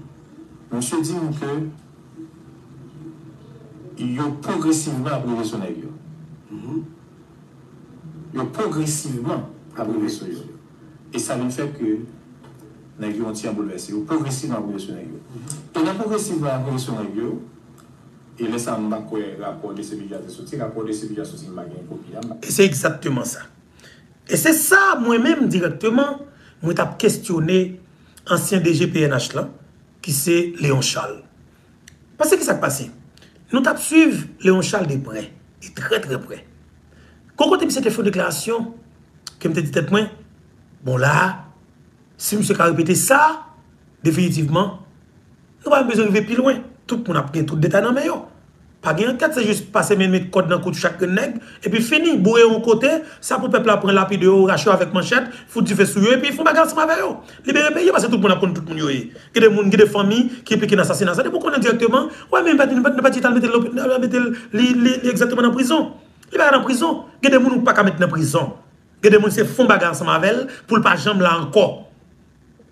Mwen se di nou ke yo progresivman aprive son ek mm-hmm. yo. Yo progresivman aprive son yo. Mm-hmm. E sa ven fè ke nèk yo an ti an boulevesse. Yo progresivman aprive son ek yo. E nan progresivman aprive son ek yo, E lè sa mba kwe rapor de sebilja se soti, rapor de sebilja se soti mba gen kopi la mba. E se exactement sa. E se sa mwen mèm direktman mwen tap kestyone ansyen DGPNH la, ki se Leon Charles. Pase ki sak pase, nou tap suiv Leon Charles de pre, e tre tre pre. Kon kote mi se te fwe deklarasyon, ke mte ditet mwen, bon la, si mse ka repete sa, definitivman, nou pa mbezo rive pi loin, tout moun ap gen tout deta nan men yo. Pas gain tête, c'est juste passer mes mettre code dans le cou de chaque nègre, et puis fini, bourrer un côté, ça pour le peuple prendre la pide, racher avec manchette, foutre du feu sur eux, et puis ils font bagarre avec eux. Libérer pays, parce que tout le monde a connu tout le monde. Il y a des gens, des familles qui impliquent dans l'assassinat. Ça, pour qu'on ait directement, ouais, mais il ne pas dire mettre exactement la prison. Il va la prison. Il y a des gens qui ne pas mettre la prison. Il y a des gens qui font bagarre ensemble avec pour ne pas jambe là encore.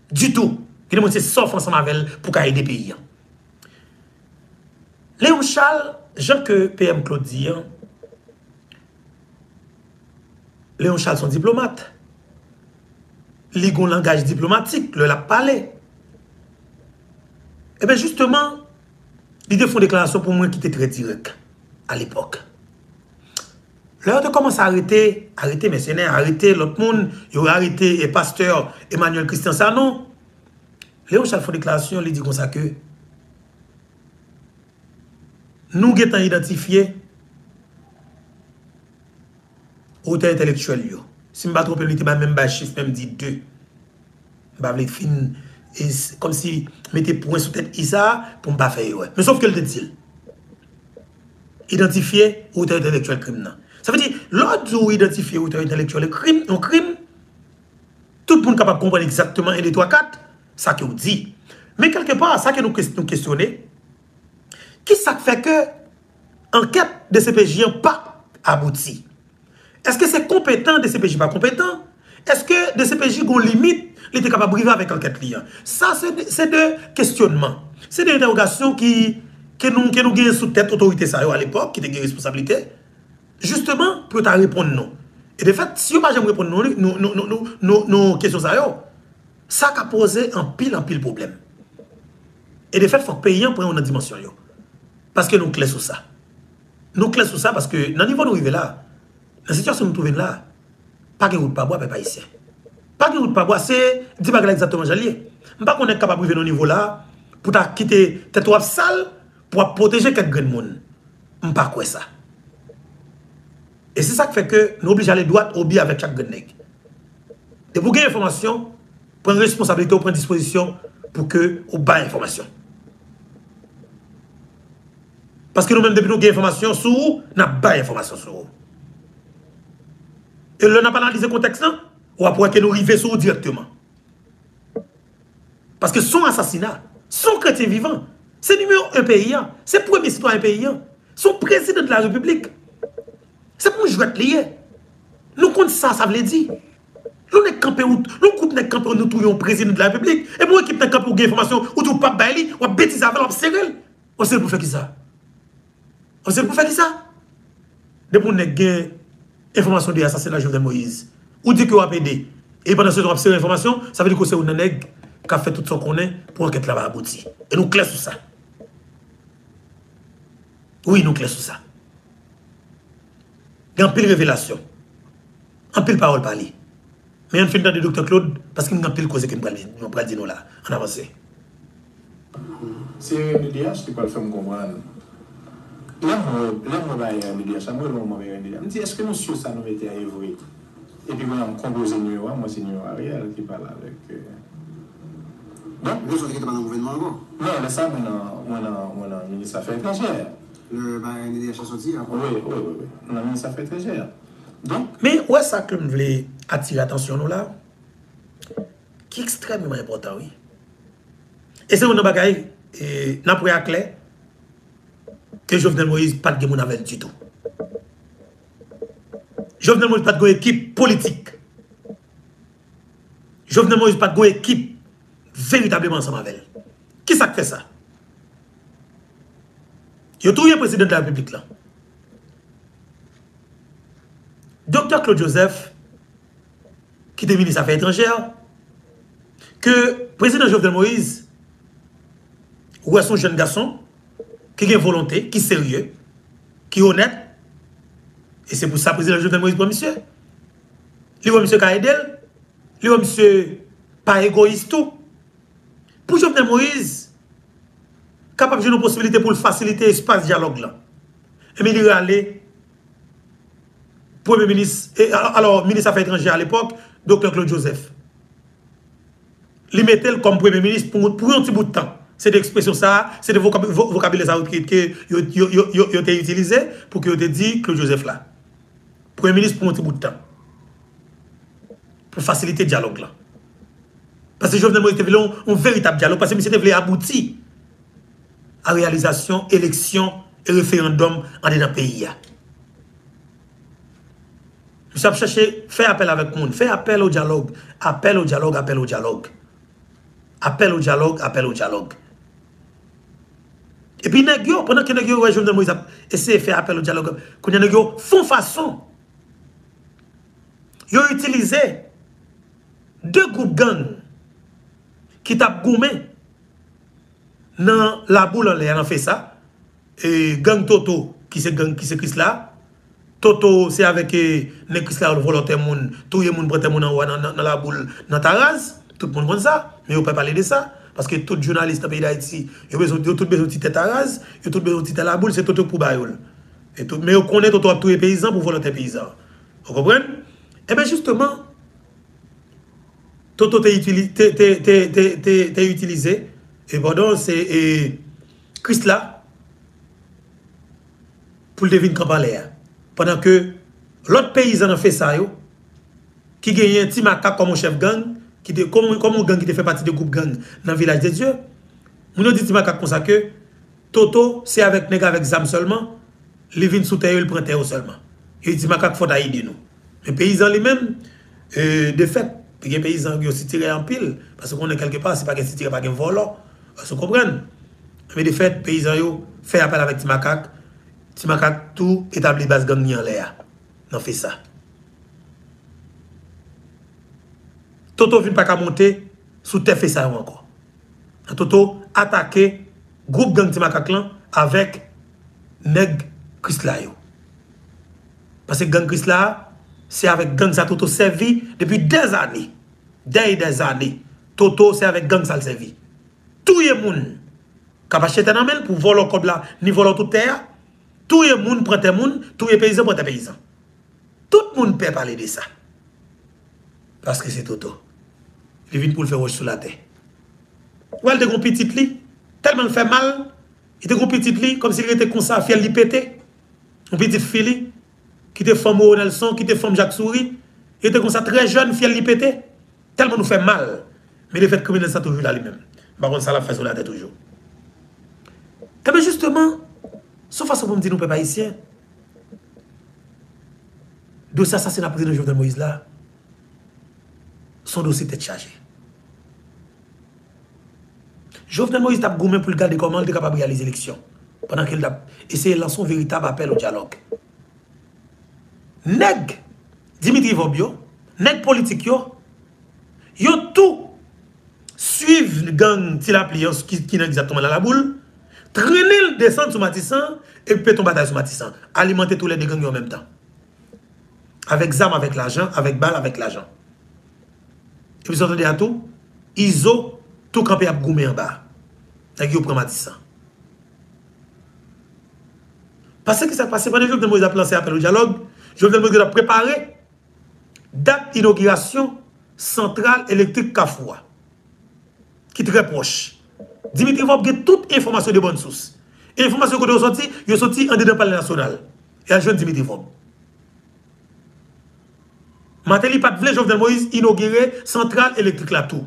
Du tout. Il y a des gens qui s'offrent ensemble avec pour aider des pays. Léon Charles, jan ke PM Claudian, Léon Charles son diplomate. Li gon langaj diplomatik, le la pale. Eh Ebe justement, li defon deklarasyon pou mwen ki te tre direk a l'epok. Le yo te komanse arete, arete mesenè, arete lot moun, yo arete e pasteur Emmanuel Christian Sanon. Léon Charles fon deklarasyon, li di kon sa ke... nous avons identifié auteur intellectuel. Si je ne me trompe, je même pas chiffre, même dit deux. Je comme e si je mettais point sur tête Isa pour ne pas faire. Mais sauf que le dit Identifier auteur intellectuel criminel. Ça veut dire, l'autre identifier auteur intellectuel crime, un crime, tout le monde est capable de comprendre exactement 1, 2, 3, 4, ça qu'on dit. Mais quelque part, ça que nous, nous questionnons, qui ça fait que enquête de CPJ n'a pas abouti? Est-ce que c'est compétent de CPJ pas compétent? Est-ce que de CPJ ont limite, il était capable de vivre avec enquête client? Ça, c'est de- c'est de questionnement. C'est des interrogations qui, que nous, que nous gagnons sous tête autorité ça à l'époque, qui était une responsabilité, justement pour te répondre non. Et de fait, si vous ne pas jamais répondre non, nous questions ça ça a posé un pile, un pile problème. Et de fait, il faut payer pour une dimension. Parce que nous clés sur ça. Nous clés sur ça parce que dans le niveau où nous là, la situation où nous trouvons là, pas de route pas bois, pas ici. Pas de route pas bois, c'est, dis pas exactement, j'allais. Je ne qu'on est capable de vivre au niveau là, pour quitter tête ou sale, pour protéger quelques grand monde. Je ne pas quoi ça. Et c'est ça qui fait que nous obligons d'aller droit au biais avec chaque grand. Et pour gagner information, prendre responsabilité, prendre disposition pour que vous bas information. Paske nou men depi nou gen informasyon sou, nan bay informasyon sou. E lè nan pa analize konteks nan, ou apwa ke nou rive sou direktman. Paske son asasina, son kretien vivan, se numèro un peyi an, se premi sitwa un peyi an, son prezident de la republik. Se pou jwet liye. Nou kont sa, sa vle di. Nou nek kampe ou, nou koup nek kampe ou nou tou yon prezident de la republik, e mou ekip nek kampe ou gen informasyon, ou tou pap bay li, ou ap betiza vel, ou ap serel. Ou se pou fè ki sa? On sait pour faire ça? Depuis qu'on a gagné information de l'assassinat de Jovenel Moïse, ou dit que vous avez aidé, et pendant ce temps, vous avez information, ça veut dire que c'est un nègre qui a fait tout ce qu'on est pour enquête là-bas aboutir. Et nous clair sur ça. Oui, nous clair sur ça. Il y a une pile révélation. En pile parole parler. Mais on fait dans le docteur Claude parce qu'il y a une pile cause dire nous là. En avance. C'est l'IDH qui peut le faire me Lan mwen ba yon lider, sa mwen mwen mwen yon lider. Mwen ti, eske nou sou sa nou mette a evri? E pi mwen an kompoze nyo an, mwen se nyo a real ki pala vek... Eh. Don? Mwen sou direktman an gouvenman an? Non, le sa mwen an ministre afer étrangère. Le ba yon lider chasoti an? Oui, oui, oui. Mwen an ministre afer étrangère. Don? Men, wè sa ke mwen vle atire atensyon nou la? Ki ekstremement important, oui. E se mwen an bagay, nan pou yon kler, que Jovenel Moïse pas de mon avec du tout. Jovenel Moïse pas de équipe politique. Jovenel Moïse pas de équipe véritablement ensemble avec. Qui ça fait ça? Il y a tout le président de la République là. Docteur Claude Joseph, qui était ministre des Affaires étrangères, que président Jovenel Moïse, ou est son jeune garçon, ki gen volonté, ki serye, ki honèt, e se pou sa prezident Jovenel Moïse pou monsye. Li pou monsye ka edel, li pou monsye pa egoistou. Pou Jovenel Moïse, kapap gen nou posibilite pou l'fasilite espase diyalog la. E mi li re ale, premier ministre, et, alors ministre affaires étrangères à l'époque, Dr. Claude Joseph. Li metel kom premier ministre pou yon ti bout de tan. C'est des expressions ça, c'est vo- vocabulaire ça que yo été utilisé pour que te dit Claude Joseph là. Premier ministre pour un petit bout de temps. Pour faciliter le dialogue là. Parce que Jovenel Moïse voulait un, véritable dialogue, parce que monsieur voulait aboutir à réalisation, élection et référendum en dedans pays. là. Monsieur a cherché, faire appel avec le monde, faire appel au dialogue, appel au dialogue, appel au dialogue. Appel au dialogue, appel au dialogue. E pi neg yo, pwennan ki neg yo wè Jovenel Moïse ap eseye fè apel ou diyalog, kounye neg yo fon fason. Yo utilize de goup gang ki tap goumen nan labou lan lè, nan fè sa. E gang Toto, ki se gang, ki se kris la. Toto se avèk eh, ne kris la ou volante moun, touye moun brete moun an wè nan, nan, nan labou nan taraz. Tout moun kon sa, me yo pe pale de sa. Paske tout jounalist nan peyi d'Haïti, yo tout bezou ti tèt araz, yo tout bezou ti tèt la boule, se toto pou bayol. Me yo konen toto ap touye peyizan pou volante peyizan. Ou kompren? Ebe eh justement, toto te utilize, e pardon, se kris la, pou devine kampale ya. Pendan ke lot peyizan an fe sa yo, ki genyen ti makak komon chef gang, qui te, comme comme un gang qui te fait partie de groupe gang dans le village de Dieu. Moun dit ma comme ça que Toto c'est avec nèg avec zam seulement, li vin sous terre il prend terre seulement. Il dit ma faut aider nous. Mais paysan lui-même euh, de fait, les paysans qui aussi tiré en pile parce qu'on est quelque part, c'est pas qu'ils tiré pas qu'ils volant. Vous comprenez Mais de fait, paysan yo fait appel avec Timakak. Timakak tout établi base gang en l'air. Non fait ça. Toto vient pas monter sous fait ça encore. Toto attaqué groupe gang macaque avec nèg Chrysla Parce que gang Chrysla, c'est avec gang ça Toto servi depuis des années. Des des années. Toto, c'est avec gang ça servi. Tout le monde qui a acheté un pour voler le là, ni voler toute terre, tout le monde prend tes monde, tout les paysans prend tes paysans. Tout le monde peut parler de ça. Parce que c'est Toto. Il vient pour le faire sous la terre. Ou elle de petit lit, tellement il fait mal, il était un petit lit, comme s'il était comme ça, fiel li pété. Un petit fili, qui était femme Nelson, qui était femme Jacques Souris. Il était comme ça, très jeune, fiel li pété. Tellement nous fait mal. Mais le fait criminel, ça toujours là lui-même. Par contre, ça l'a fait sur la tête toujours. Et bien justement, sauf pour me dire nous, pas ici, dossier assassinat président Jovenel Moïse là, son dossier était chargé. Jovenel Moïse a gourmé pour le garder comment il est capable de réaliser l'élection. Pendant qu'il a essayé de lancer un véritable appel au dialogue. Nèg, Dimitri Vobio, nèg politique yo, yo tout suivent gang Tilapli qui, qui est exactement dans la boule, traîner le descendre sur Matissan et puis ton bataille sur Matissan. Alimenter tous les deux gangs en même temps. Avec ZAM, avec l'argent, avec balle, avec l'argent. Je vous entendez à tout. Iso, tout campé à goumé en bas. Nèg yo prend Matissan. Parce que ça passe pendant que Jovenel Moïse a lancé appel au dialogue, Jovenel Moïse a préparé date d'inauguration centrale électrique Kafoua. Qui est très proche. Dimitri Vop a toute information de bonne source. Information que vous sorti, vous sorti en dedans palais national. Et à Dimitri Vop. Mateli pat vle Jovenel Moïse inogere sentral elektrik la tou.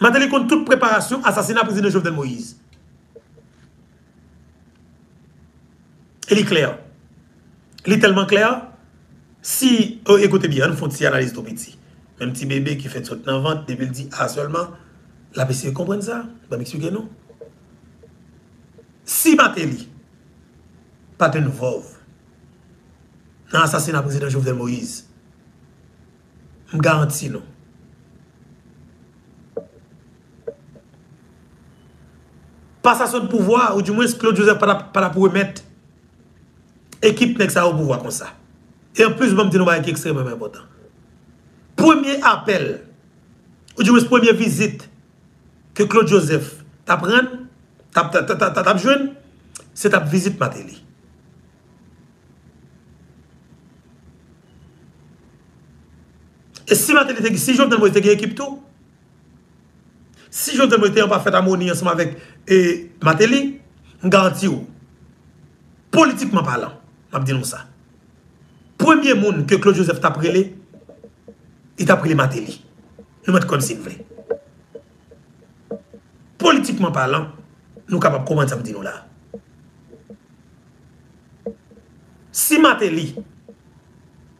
Mateli kon tout preparasyon asasina prezident Jovenel Moïse. E li kler. Li telman kler. Si, oh, ekote bi, an nou fon ti analize to peti. Men ti bebe ki fet sot nan vant, debel di a solman, la besi e kompren sa. Ba m'eksplike nou. Si Mateli paten vov nan asasina prezident Jovenel Moïse. M garanti nou. Pasasyon de pouvoi, ou di mwen Claude Joseph para pou remet ekip nek sa ou pouvoi kon sa. E an plus mwen mdi nou ba ek ekstremement important. Premier apel, ou di mwen premier vizit ke Claude Joseph tap ren, tap, tap, tap, tap jwen, se tap vizit mater li. E si maten ete, si Jovenel Moïse te gen ekip tou, si Jovenel Moïse te yon pa fèt amoni ansama vek e Mateli, n garanti ou, politikman palan, map di nou sa, premye moun ke Claude Joseph tap rele, it ap rele Mateli. Nou met kon sin vre. Politikman palan, nou kapap koman sa mdi nou la. Si Mateli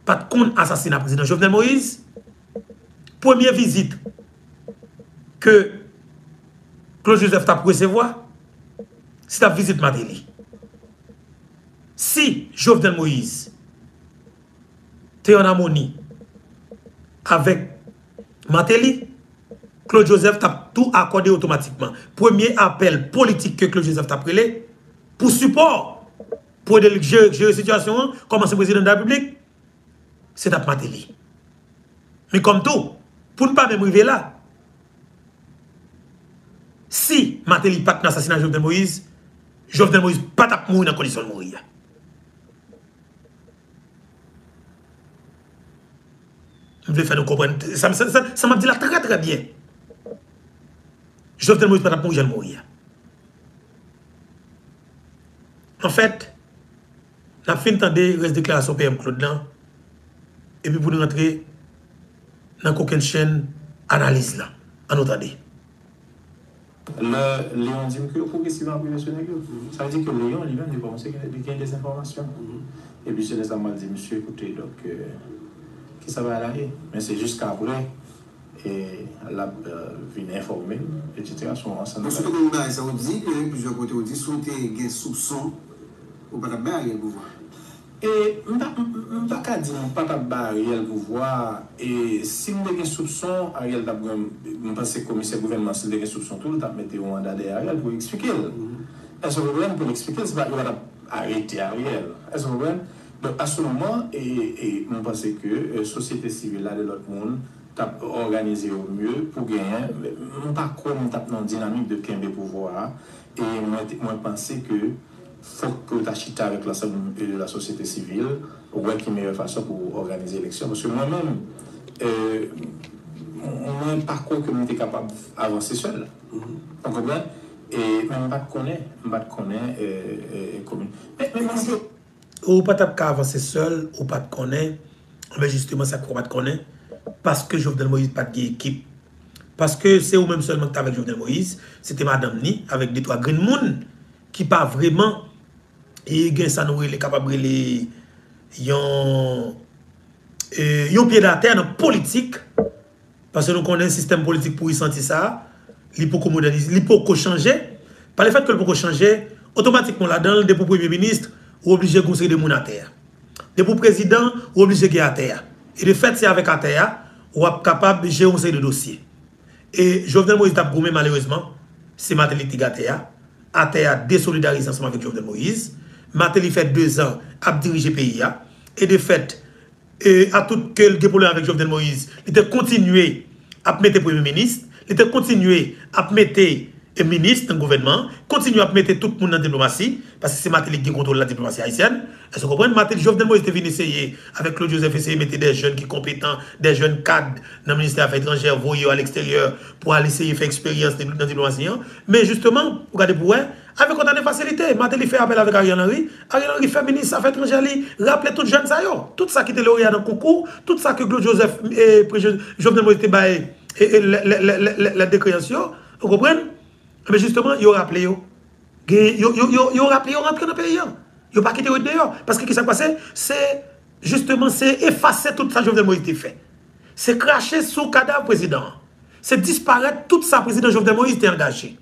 pat kon asasina prezident Jovenel Moïse, première visite que Claude Joseph t'a recevoir, c'est ta visite Matéli. Si Jovenel Moïse es en harmonie avec Matéli, Claude Joseph t'a tout accordé automatiquement. Premier appel politique que Claude Joseph t'a pris pour support, pour gérer la situation, comme c'est président de la République, c'est à Matéli. Mais comme tout, pour ne pas même arriver là, si Matéli pas l'assassinat de Jovenel Moïse, Jovenel Moïse pas mourir dans la condition de mourir. Je veux faire nous comprendre. Ça, m'a dit là très très bien. Jovenel Moïse pas pour Jean mourir. En fait, la fin de reste déclaration PM Claude là. Et puis pour nous rentrer nan koken chen analize la. An otade. Léon di mkyo progresivan pou mèche negyo. Sa di ke Léon li men di komanse gen des informasyon. E bi se les amal di msye ekoute, dok, ki sa va alaye. Men se jiska apre, la euh, vin informe, et cetera, son ansan. Monsou te kon mba, sa ou di, yon yon poujou akote ou di, sou te gen soupson, ou pata bè a yon pouvan. E mpa ka di mpa pa ba Ariel pou vwa, e si mde gen soupson, Ariel tap gwen, mpa se komise gouvenman, si mde gen soupson tou, tap mette yon andade Ariel pou eksplike l. Mm-hmm. E se mwen pou eksplike l, se pa yon tap arete Ariel. E se mwen, a sou mwen, e mpa se ke sosyete sivil la de lot moun, tap organize yo mye pou gen, mpa kon mtap nan dinamik de kenbe pou vwa, e mwen panse ke faut que tu achites avec l'ensemble de la société civile, ou qui meilleure façon pour organiser l'élection. Parce que moi-même, euh, un parcours que j'étais capable d'avancer seul. Vous comprenez Et je ne connais pas, je connais commune. Mais, parce que... Ou pas avancer seul, ou pas te connaître, mais justement, ça ne pas te connaître, parce que Jovenel Moïse pas de équipe. Parce que c'est ou même seulement que tu avec Jovenel Moïse, c'était Madame Ni, avec des trois Green Moon, qui pas vraiment E gen sa nou rele kapabre le yon e, yon piye da ter nan politik pase nou konen sistem politik pou yi santi sa li pou ko modernize, li pou ko chanje. Pa le fet ke li pou ko chanje otomatikman la dan, de pou premier ministre ou oblige konsey de moun a ter de pou prezident, ou oblige ki a ter e de fet se avek a ter ou ap kapab je konsey de dosye e Jovenel Moïse tap goume malerouzman se mater ti tiga ter a ter desolidarize ansama vek Jovenel Moïse. Matel il fait deux ans à diriger le pays. Et de fait, et à tout quel problème avec Jovenel Moïse, il a continué à mettre Premier ministre, il a continué à mettre ministre dans le gouvernement, continuer à mettre tout le monde dans la diplomatie, parce que c'est Matéli qui contrôle la diplomatie haïtienne. Est-ce que vous comprenez? Matéli Jovenel Moïse était venu essayer, avec Claude Joseph, essayer de mettre des jeunes qui sont compétents, des jeunes cadres dans le ministère des Affaires étrangères, voyés à l'extérieur, pour aller essayer de faire expérience dans la diplomatie. Hein. Mais justement, regardez pour vous, avec autant de facilité, Matéli fait appel avec Ariel Henry, Ariel Henry fait ministre des Affaires étrangères, rappelez tout jeunes ça, tout ça qui était lauréat dans le concours, tout ça que Claude Joseph et Jovenel Moïse était et la décréation, vous comprenez? Mais justement, ils ont rappelé, ils ont rappelé, ils ont rentré dans le pays. Ils n'ont pas quitté dehors. Parce que ce qui s'est passé, c'est justement, effacer tout ça que Jovenel Moïse fait. C'est cracher sous cadavre président. C'est disparaître tout ça président Jovenel Moïse était engagé.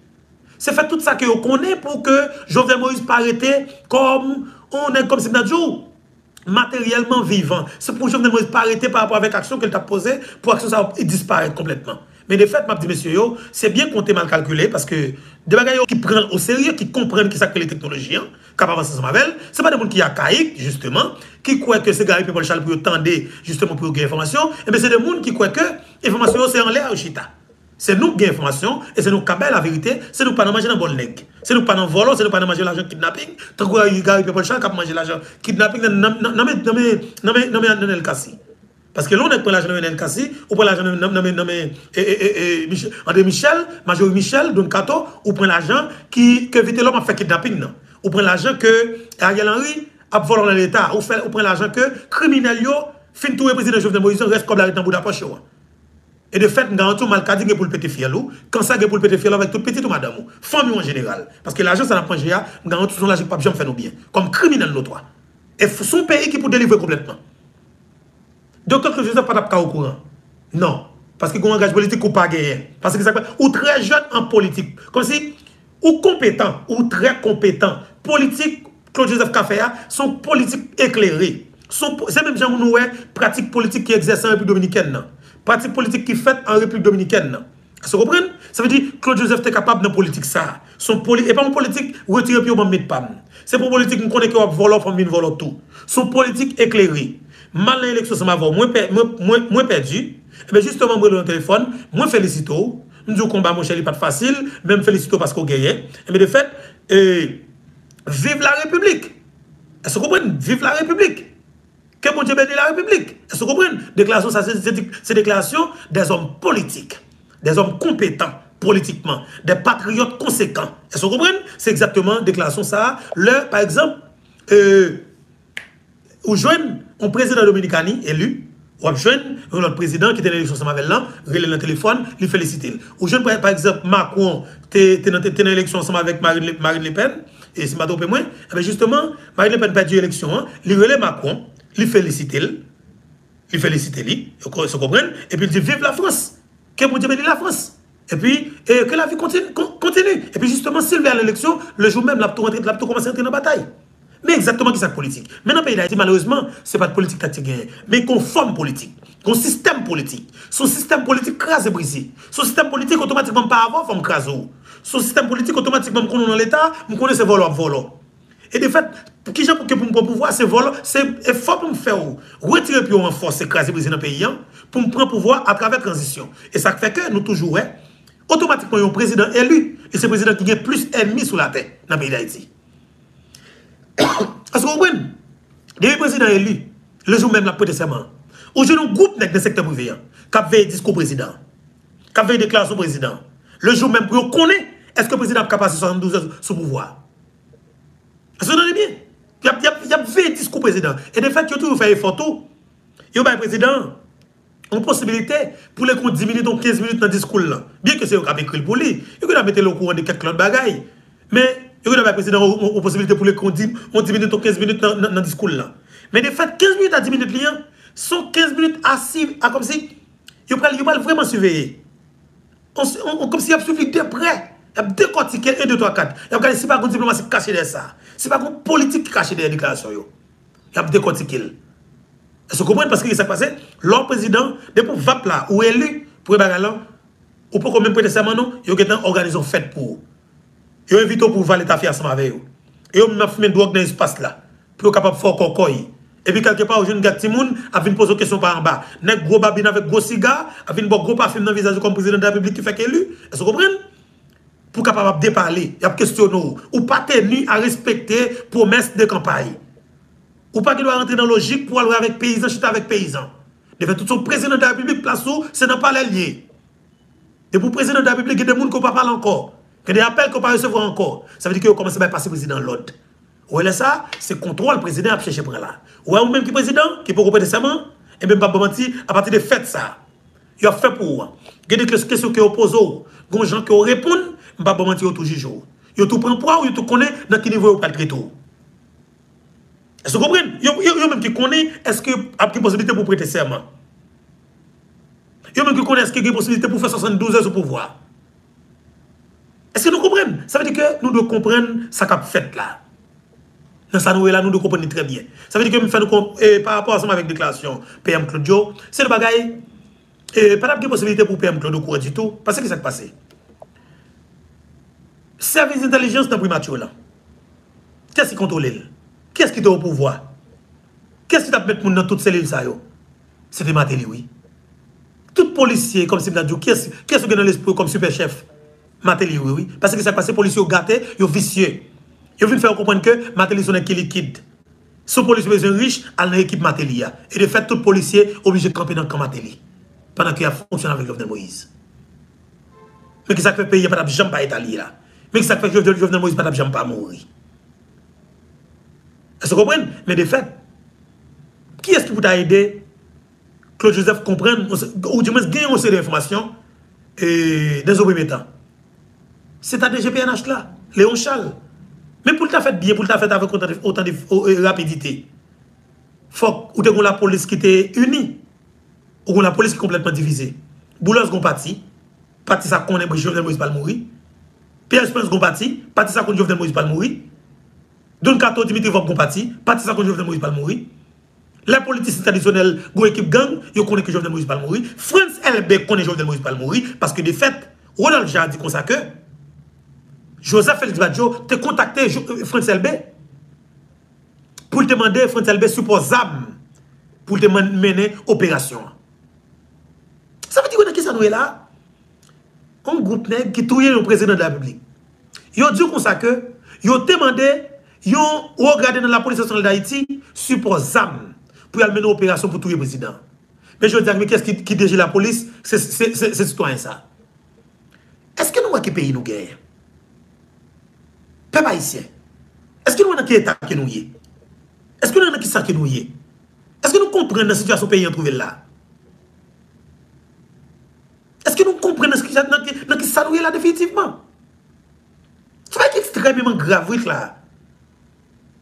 C'est faire tout ça que vous connaissez pour que Jovenel Moïse paraître comme on est comme c'est jour matériellement vivant. C'est pour Jovenel Moïse paraître par rapport avec l'action qu'elle a posée pour que ça disparaître complètement. Mais de fait, ma monsieur, c'est bien compté mal calculé parce que des bagages qui prennent au sérieux, qui comprennent qui ça les technologies, hein, capable avancer pas des gens qui a caïque, justement, qui croient que c'est gars pour Charles pour tendre justement pour gagner information, et bien c'est des gens qui croient que l'information c'est en l'air chita. C'est nous qui avons l'information et c'est nous qui avons la vérité. C'est nous pas manger dans le nègre. C'est nous pas dans volant, c'est nous pas manger l'argent kidnapping. Tant que gars, ils peuvent pas manger l'argent kidnapping dans le cassis. Parce que l'on est pour l'argent de Kassi, ou pour l'argent de André Michel, Major Michel, Don ou pour l'argent qui que vite l'homme a fait kidnapping. Ou pour l'argent que Ariel Henry a volé dans l'État. Ou, ou pour l'argent que criminel fin tout le président Jovenel Moïse, reste comme la dans Budapest. Et de fait, nous avons tout mal pour le péter fiel. Quand ça, pour le péter fiel avec tout petit ou madame. Famille en général. Parce que l'argent, ça n'a pas géré. Nous son l'argent, pas bien faire nos biens. Comme criminel notoire. Et son pays qui peut délivrer complètement. Doktor Joseph patap ka ou kouran. Non. Paske kon angaj politik ou pa geye. Paske ki sakpe, ou tre jen an politik. Kon si, ou kompetan, ou tre kompetan. Politik, Claude Joseph Kafea, son politik ekleri. Se menm jan ou nou we, pratik politik ki egzese an Republik Dominiken nan. Pratik politik ki fet an Republik Dominiken non. nan. Se repren? Sa ve di, Claude Joseph te kapab nan politik sa. Son politik, e pa moun politik, wetire pi ou man met pam. Se pou politik m konen ki wap volop, an min volop tou. Son politik ekleri. Mal l'élection, ça m'a moins, moins, moins perdu. Et eh bien justement, moi, le téléphone, moi, félicite. Je dis combat, mon cher, il pas facile, même félicite parce qu'on gagne. Et eh bien de fait, vive la République. Est-ce que vous comprenez? Vive la République. Que bon Dieu bénisse la République. Est-ce que vous comprenez? Déclaration, ça, c'est déclaration des hommes politiques, des hommes compétents politiquement, des patriotes conséquents. Est-ce que vous comprenez? C'est exactement déclaration ça. Le, par exemple, euh, ou jeune, un président dominicain élu, ou un jeune, un président qui était l'élection ensemble avec l'an, relève le téléphone, il félicite. Ou jeune, par exemple, Macron, es dans l'élection ensemble avec Marine Le, Pen, et si je moins, eh justement, Marine Le Pen perdu l'élection, hein, il relève Macron, il félicite, il félicite lui, vous comprenez, et puis il dit vive la France, que vous Dieu la France. Et puis, que la vie continue, continue. Et puis justement, s'il vient à l'élection, le jour même, il a commencé à entrer dans la bataille. Mais exactement qui c'est politique. Mais dans le pays d'Haïti, malheureusement, ce n'est pas de politique tactique mais qu'on forme politique, qu'on système politique. Son système politique crase et brisé. Son système politique automatiquement pas avant forme crase. Son système politique automatiquement qu'on est dans l'État, nous connaissons ce volant volant. Et de fait, pour qui j'ai pour que pour pouvoir, c'est volant, c'est effort pour me faire retirer puis on renforce écraser brisé dans le pays hein, pour me prendre pouvoir à travers la transition. Et ça fait que nous toujours, automatiquement, il y a un président élu. Et c'est le président qui a plus ennemis sous la terre dans le pays d'Haïti. Asko ou gwen? Deye prezident elu, le joun mèm la prete seman. Ou joun nou goup nek de sekte privé an, kap veye disko prezident, kap veye deklarasyon prezident. Le joun mèm pou yo konè, eske prezident ap kapase 72 ans sou pouvoi. Asko nan e bien? Yap veye disko prezident. E de fèk yo tou yo fèye foto, yo bay prezident, an posibilite pou lè kon 10 minute ou 15 minute nan diskoul lan. Bien ke se yo kap ekri pou li, yo kon ap mette lò kouan de kek lòt bagay. Men, Mais il y a un président une possibilité pour les comptes 10 minutes ou 15 minutes dans le discours là. Mais de fait, 15 minutes à 10 minutes là, sont 15 minutes assis, à comme si il va vraiment surveiller. comme si il a suivi de près. Il a décortiqué 1, 2, 3, 4. Il a regardé si pas une diplomatie caché derrière ça. Si pas une politique cachée derrière la déclaration. Il a décortiqué. Est-ce que vous comprenez? Parce que ce qui s'est passé, leur président, depuis VAP là, ou élu, pour les là, ou pour même prêter serment, non, il y a une organisation faite Il invite pour valer ta fille ensemble avec eux. Et ils ont fumé drogue dans l'espace là, pour capable faire cocoy. Et puis quelque part, jeune gars Timoun a venu poser une question par en bas. Nek gros babine avec gros cigare, a venu boire gros parfum dans visage comme président de la République qui fait qu'élu. Est-ce que vous comprenez? Pour capable de parler, il y a questionner ou pas tenu à respecter promesses de campagne. Ou pas qu'il doit rentrer dans la logique pour aller avec paysans, chita avec paysans. De fait, tout son président de la République, place où, c'est dans pas lié. Et pour le président de la République, il y a des gens qui ne pas parler encore. A des appels qu'on ne pas recevoir encore. Ça veut dire qu'il commence à passer président l'autre. Ou est ça, c'est contrôle le président à chercher pour là. Ou est même qui président, qui peut répéter sa main, et même pas mentir, à partir de fait ça. Il a fait pour. Il y a des questions qui opposent, il des gens qui répondent, je ne pas mentir tout jour. Il tout prend poids ou il tout connaît dans quel niveau il va le traiter. Est-ce que vous comprenez? Il y a même qui connaît est-ce qu'il y a une possibilité pour prêter serment? Il y a même qui connaît est-ce qu'il y a une possibilité pour faire 72 heures au pouvoir? Est-ce que nous comprenons? Ça veut dire que nous devons comprendre ce qu'a fait là. Dans ça, nous, là, nous devons comprendre très bien. Ça veut dire que nous faisons par rapport à ça avec la déclaration PM Claudio, c'est le bagage. Et pas de possibilité pour PM Claudio courir du tout. Parce que ça s'est passé? Service d'intelligence dans primature là. Qu'est-ce qui contrôle Qu'est-ce qui est au pouvoir? Qu'est-ce qui t'a mis dans toutes ces lignes ça C'était Matéli, oui. Tout policier, comme si je dit, qu'est-ce qui est dans l'esprit comme super chef? Matéli, oui, oui. Parce que ça passe, les policiers ont gâté, ils ont vicieux. Ils viennent faire comprendre que Matéli sont qui liquide. Ce policier est riche, à l'équipe Matéli. Et de fait, tout policier obligé de camper dans le camp Matéli. Pendant qu'il a fonctionné avec Jovenel Moïse. Mais qui ça fait payer, pas de jambe pas étalé là. Mais qui ça fait que Jovenel Moïse pas de jambe pas mourir. Est-ce que vous comprenez? Mais de fait, qui est-ce qui vous a aidé? Claude Joseph comprenne, ou du moins gagner aussi d'informations et dans un premier temps C'est ta DGPNH là, Léon Charles. Mais pour le fait bien, pour le fait avec autant de, euh, rapidité, faut que vous la police qui était unie, ou la police est complètement divisée. Boulos gon parti, parti ça connaît Jovenel Moïse pas mourir. Pierre Spence gon parti, parti ça connaît Jovenel Moïse pas mourir. Don Kato Dimitri Vop gon parti, parti ça que Jovenel Moïse pas mourir. Les politiciens traditionnels, go équipe gang, ils connaissent que Jovenel Moïse pas mourir. France LB connaît Jovenel Moïse pas mourir parce que de fait, Ronald ça que Joseph Félix Badjo te kontakte euh, Frantz LB pou te mande Frantz LB supposable pou te mene operasyon. Sa pe di konen ki sa nou e la? An group neg ki touye yon prezident de la publik. Yo di kon sa ke, yo te mande, yo ou gade nan la polis nationale d'Haïti supposable pou al mene operasyon pou touye prezident. Men yo di ak me kes ki, ki deje la polis, se sitwanyan sa. Eske nou wak ki peyi nou geye? Peuple haïtien. Est-ce que nous avons quel état qui nous y Est-ce que nous avons qui ça qui nous y Est-ce que nous comprenons la situation pays en trouvé là? Est-ce que nous comprenons ce qui ça nous y là définitivement? C'est extrêmement grave là.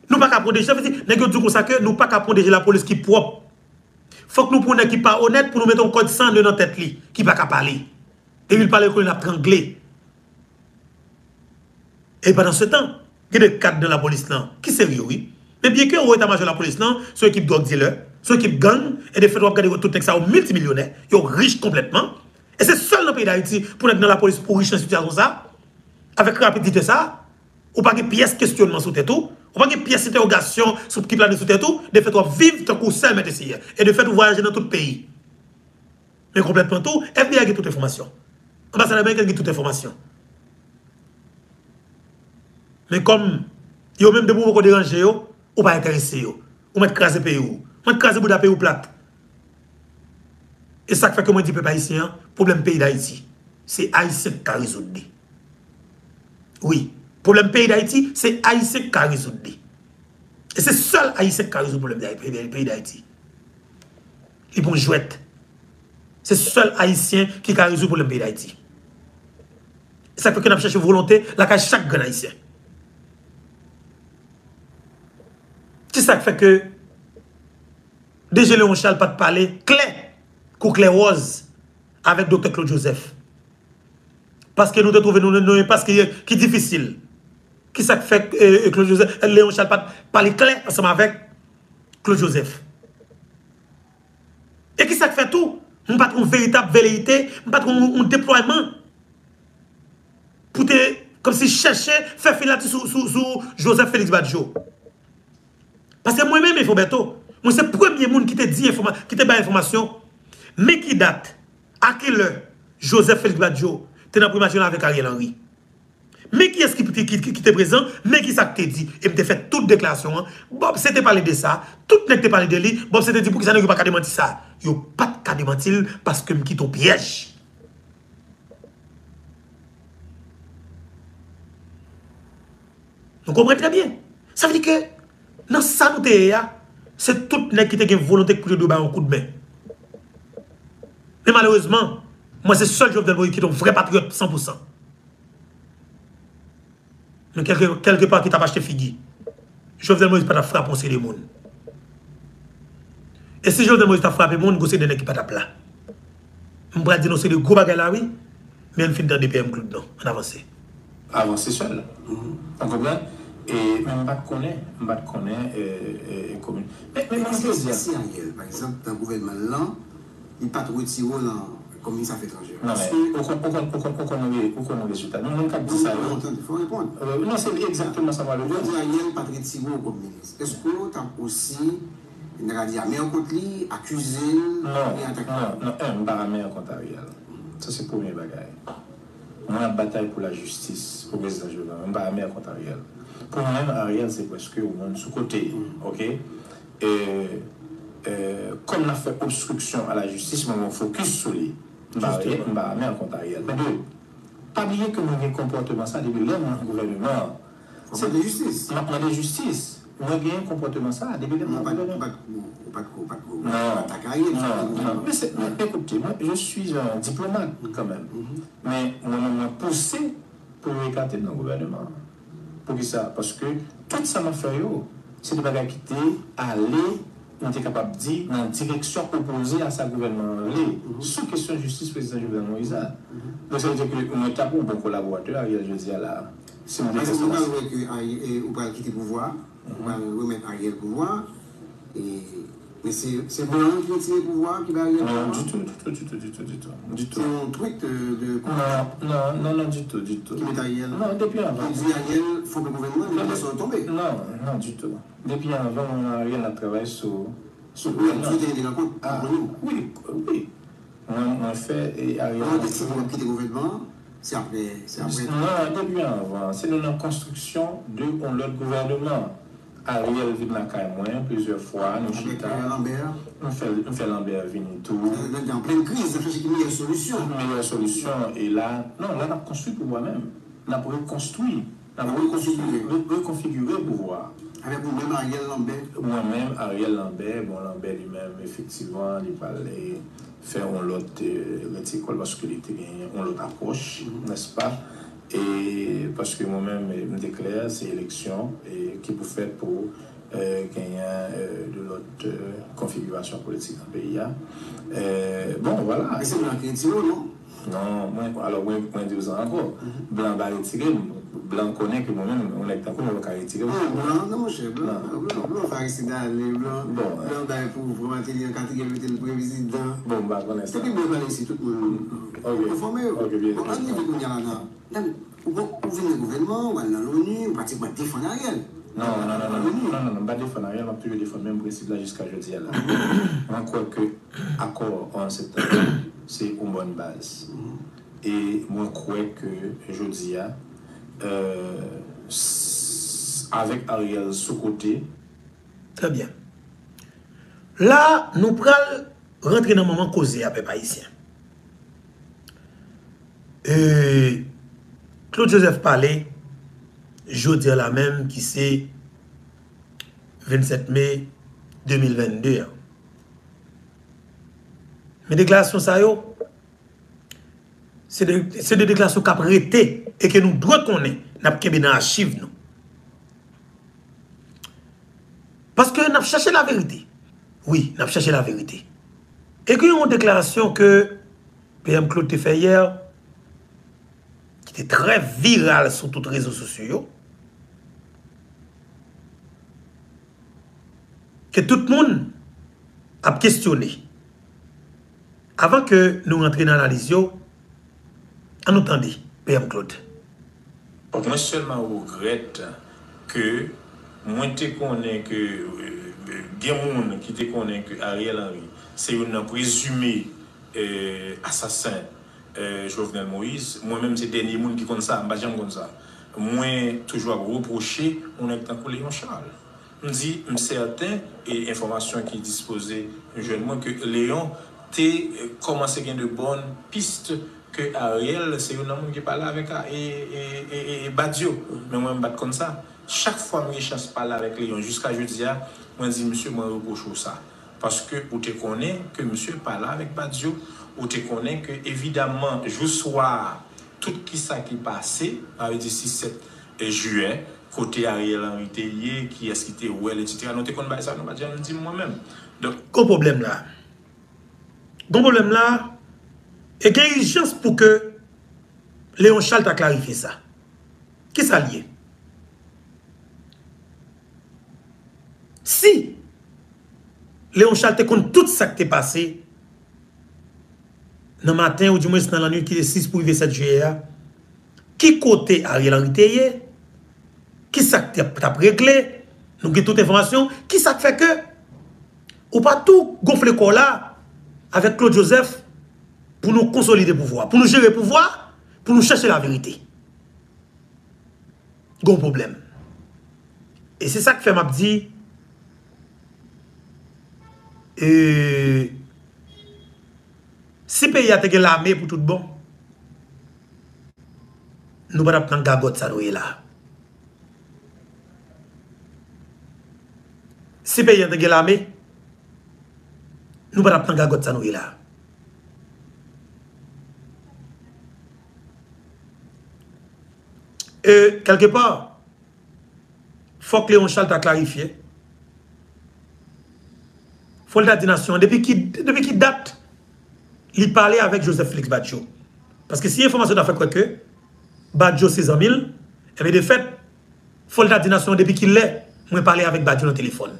Nous pas protéger. nous ne pouvons pas protéger la police qui est propre. Il faut que nous prenions qui pas honnête pour nous mettre un code sang de notre tête qui pas parler. Et il parle qu'on a tranglé. Et pendant ce temps, il y a des cadres de la police là, qui sérieux, oui. Mais bien que au état-major de la police là, son équipe drogue dealer, son équipe gang, et de fait, on regarde tout ça aux multimillionnaires, ils sont riches complètement. Et c'est seul dans le pays d'Haïti pour être dans la police pour riche en situation ça. Avec rapidité ça, ou pas de pièces questionnement sur tout, ou pas de pièces d'interrogation sur qui plane sur tout, de fait, on vivre tant qu'on sait ici. Et de fait, on voyage dans tout le pays. Mais complètement tout, FBI a toute information. Ambassade américaine a toute information. Men kom, yo menm debou pou kon deranje yo, ou pa interese yo. Ou met krasi pe yo. Met krasi bouda pe yo plat. E sak fè ke mwen di pe pa isi, problem peyi d'Haïti. Se Haïti ka rezoud di. Oui, problem peyi d'Haïti, se Haïti ka rezoud di. E se sol Haïti ka rezoud problem peyi d'Haïti. Li bon jwet. Se sol Haïtien ki ka rezoud problem peyi d'Haïti. E sak fè ke nan ap chèche volonté la ka chak gen Haïtien. Ti sak fe ke deje Leon Charles pat pale kle kou kle roz avèk Dr. Claude Joseph. Paske nou te trove nou nou, paske ki difisil. Ki sak fe eh, Claude Joseph, eh, Leon Charles pat pale kle asama avèk Claude Joseph. E ki sak fe tou, nou pat kon veritab veleite, nou pat kon deployman. Pou te, kom si chèche, fe filati sou, sou, sou Joseph Félix Badjo. Pase mwen men mè fò beto, mwen se premier moun ki te di, ki te bay informasyon, mè ki dat, akè lè, Joseph Félix Badjo, te nan primasyon avèk Ariel Henry. Mè ki eski ki te prezant, mè ki sa ki te di, e mte fè tout deklasyon, Bob se te pale de sa, tout nek te pale de li, Bob se te di pou ki sa ne yo pa kademanti sa. Yo pat kademantil, paske mki ton piyej. Nou kompren tre bien. Sa vè di ke, dans ça nous c'est tout le qui une volonté pour de un coup de main. Mais malheureusement, moi c'est seul Jovenel Moïse qui est un vrai patriote 100%. Mais quelque, part qui t'a acheté figue. Jovenel Moïse pas frappé pour les monde. Et si Jovenel Moïse t'a frappé monde, c'est des qui pas plat. Je vais dire c'est de gros bagages là oui, mais on finit dans des PM non, on avance. Avancer seul. E nan bat konen, bat konen e komune. Men man se zyan. Si Ariel, par exemple, tan gouvenman lan, i pat woti ou nan komunist af etranje. Nan men, ou konon rezultat. Non, nan kap di sa yo. Fon repon. Non, se li exactement sa wale. Ou di Ariel pat woti ou komunist. Esko tan osi nga di ame an kont li, akuse, e atak. Non, non, non, mba ame an kont Ariel. Sa se pounye bagay. Mwen ap batay pou la justis, pou bezanjou nan. Mba ame an kont Ariel. Pour moi-même, Ariel, c'est presque au monde sous-côté. OK? Et, euh, comme on a fait obstruction à la justice, on focus sur lui. On va en contre Ariel. Mais deux, pas oublier que nous avons un comportement ça depuis le gouvernement. C'est de justice? On a de justice. Nous avons un comportement ça depuis le gouvernement. Pas de non, mais écoutez, moi, je suis un diplomate quand même. Mais on m'a poussé pour écarter dans le gouvernement. Pou ki sa? Paske tout sa ma fè yo, se de bagay ki te ale, nan te kapab di, nan direksyon propose a sa gouvernement. Le, sou kesyon justice prezident Jovenel Moïse. Don se de ki mwen tap ou bon kolaboratè a Ariel José a la... Se mwen wè ki ou pral ki te pouvoi, ou pral wè men Ariel pouvoi, mm-hmm. e... mais c'est Blanc qui tient le pouvoir qui va arriver Non, du tout, du tout, du tout, du tout, du tout. Du tout. C'est un truc de. Non, non, non, du tout, du tout. Qui met Ariel Non, depuis avant. Il dit Ariel, il faut que le gouvernement, mais ils sont tombés. Non, non, du tout. Depuis avant, Ariel a travaillé sur... Sur le. Vous des rencontres ah, Oui, oui. On a fait... Et Ariel... On a décidé de quitter le gouvernement? C'est après. Non, depuis avant. C'est dans la construction de l'autre gouvernement. Ariel vin la kay mwen, plezyor fwa, nou chita. Nou fè Lambert vin itou. Nan te an plen kriz, nan fè chè ki mèye solusyon. Mèye solusyon, e la, nan, la nan konstruy pou mwen mèm. Nan pou rekonstruy. Nan pou rekonfigure pou mwa. Avèk mwen mèm Ariel Lambert? Mwen mèm Ariel Lambert, bon Lambert li mèm, efektivan, li palè fè on lot retikol baske li te gen, on lot aproche, mm-hmm. nès pa? E paske mwen men mwen dekler se eleksyon e ki pou fet pou e, genyen e, de lot konfigurasyon politik an peyi ya. Bon, wala. E se mwen akredite yo, non? Non, mwen, alo mwen 12 an anko. Mhm. Blan ba retirem. blan konen ki mwen men, mwen ek takou mwen ka retire. An, blan, nan mwen che, blan, blan, blan fari si dan le, blan, blan dan pou vreman te li an katige meten previzi dan. Bon, ba, konen sa. Te pi mwen valen si tout mwen. Ok, ok, bien. Mwen an li vek mwen yalan nan. Dan, ou ven le gouvenman, ou an nan l'ONU, pratikman defan a riel. Nan, nan, nan, nan, nan, ba defan a riel, an tou yo defan men bresi la jiska jodi a la. An kwa ke akor an septembre, se ou mwen baz. E mwen kwe ke jodi a, euh, avec Ariel Soukote. Très bien. Là, nous prenons rentrer dans le moment causé à peu haïtien. Et Claude Joseph parlait, je dis la même qui c'est 27 mai 2022. Mais déclaration ça yo, c'est des de déclarations qui ont prêté et que nous devons connaître, nous avons dans l'archive. nous. Parce que nous avons cherché la vérité. Oui, nous avons cherché la vérité. Et qu'il a une déclaration que PM Claude fait hier, qui était très virale sur tous les réseaux sociaux, que tout le monde a questionné. Avant que nous rentrions dans l'analyse, on entendait PM Claude. Mwen selman wogret ke mwen te konen ke eh, gen moun ki te konen ke Ariel Henry se yon nan prezume eh, asasin eh, Jovenel Moïse. Mwen menm se denye moun ki kon sa, mba jan kon sa. Mwen toujwa reproche, mwen ek tankou Leon Charles. Mwen di mserten, e informasyon ki dispose joun mwen ke Leon te eh, komanse gen de bon piste ke Ariel se yon nan moun ki pala avèk a e, e, e, e, e Badiou. Mm. Men mwen bat kon sa. Chak fwa mwen e chans pala avèk Leon, jiska je diya, mwen di msye mwen repochou sa. Paske ou te konen ke msye pala avèk Badiou, ou te konen ke evidaman jou swa tout ki sa ki pase, avè di 6-7 juè, kote Ariel an ite ye, ki eski te ouel, etc. Non te kon bay sa, non Badiou an di mwen men. Gon problem la. Gon problem la, E gen yon chans pou ke Leon Charles ta klarife sa. Ki sa liye? Si Leon Charles te kon tout sa ki te pase nan matin ou di mwen se nan lanil ki de 6 pou 27 juye ya, ki kote a rilan riteye, ki sa ki te ap regle, nou gen tout informasyon, ki sa ki fe ke ou pa tou gonfle ko la avek Claude Joseph? pour nous consolider le pouvoir, pour nous gérer le pouvoir, pour nous chercher la vérité. Gros problème. Et c'est ça que fait m'a dit. Et... Si le pays a été l'armée pour tout bon, nous ne pouvons pas prendre gagote ça nous là. Si le pays a été l'armée, nous ne pouvons pas prendre gagote ça nous là. Et quelque part, il faut que Léon Charles t'a clarifié. Il faut le nation. Depuis qui, depuis qui date, il parlait avec Joseph Félix Badjo. Parce que si l'information a fait quoi que, Badjo c'est 100 000, et bien de fait, il faut le dire nation depuis qu'il l'est, moi parler avec Badjo le téléphone.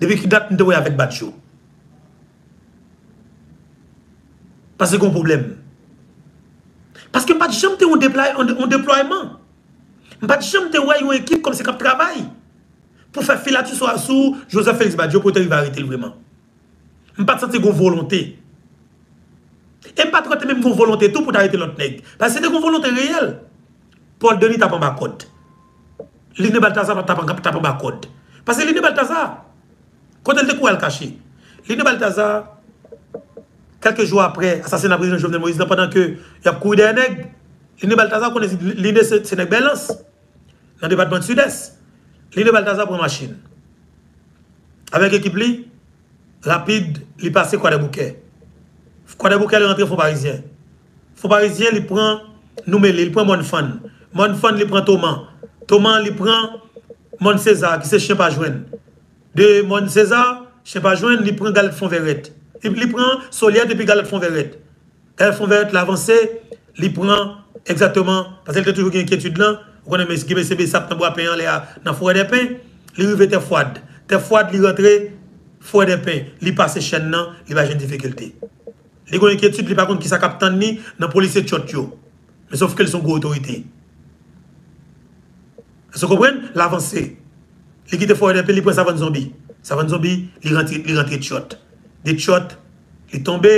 Depuis qui date, nous avec Badjo. Parce que c'est un problème. Parce que pas de un déploiement. Un déploiement. Pas de jamais une équipe comme c'est comme travail. Pour faire sur, sur Joseph Félix Badjo pour arriver à arrêter vraiment. Pas de une volonté. Et pas de même une volonté pour arrêter l'autre nègre. Parce que c'est une volonté réelle. Paul Denis tape en bas code. Ligne Balthazar tape en bas code. Parce que Liné Balthazar, quand elle était le caché, Liné Balthazar, quelques jours après assassinat président Jovenel Moïse, pendant que il y a couru des nègres, Liné Balthazar connaît c'est une balance dans le département sud-est. Liné Balthazar pour machine. Avec l'équipe rapide, il passe quoi des bouquets. Quoi il rentre au parisien. Faux parisien, il prend nous il prend mon fan. Mon fan, il prend Thomas. Thomas, il prend mon César, qui c'est chien pas joindre. De mon César, chien pas joindre, il prend Galette Fonverette. Il prend Soliette et puis Galette Fonverette. Galette Fonverette, l'avancée, il prend exactement, parce qu'elle a toujours une inquiétude là, Ou konen mesi gibe sebe sap nan bo apen an le a nan fure de pen, li rive te fwad. Te fwad li rentre, fure de pen, li pase chen nan, li va jen difikulte. Li konen ki etude li pa kont ki sa kap tan ni nan polise tchot yo. Men sof ke li son go otorite. Se kompren? L'avanse. Li ki te fure de pen, li pren savan zombi. Savan zombi, li rentre, li rentre tchot. De tchot, li tombe,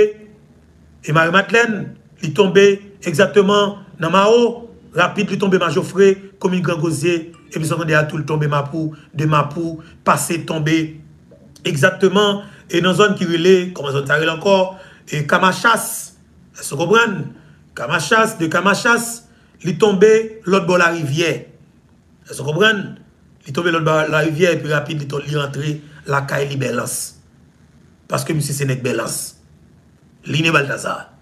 e Marie Madeleine, li tombe, exactement nan ma ou, rapide li tombe ma Joffre, komi Grand Gosier, epi son kande atou li tombe ma pou, de ma pou, pase tombe, exactement, e nan zon ki rile, koman zon taril ankor, e Kamachas, se kompran, Kamachas, de Kamachas, li tombe lot bo la rivye, se kompran, li tombe lot bo la rivye, epi rapide li, li rentre la kae li belans, paske misi se nek belans, li ne baltazar,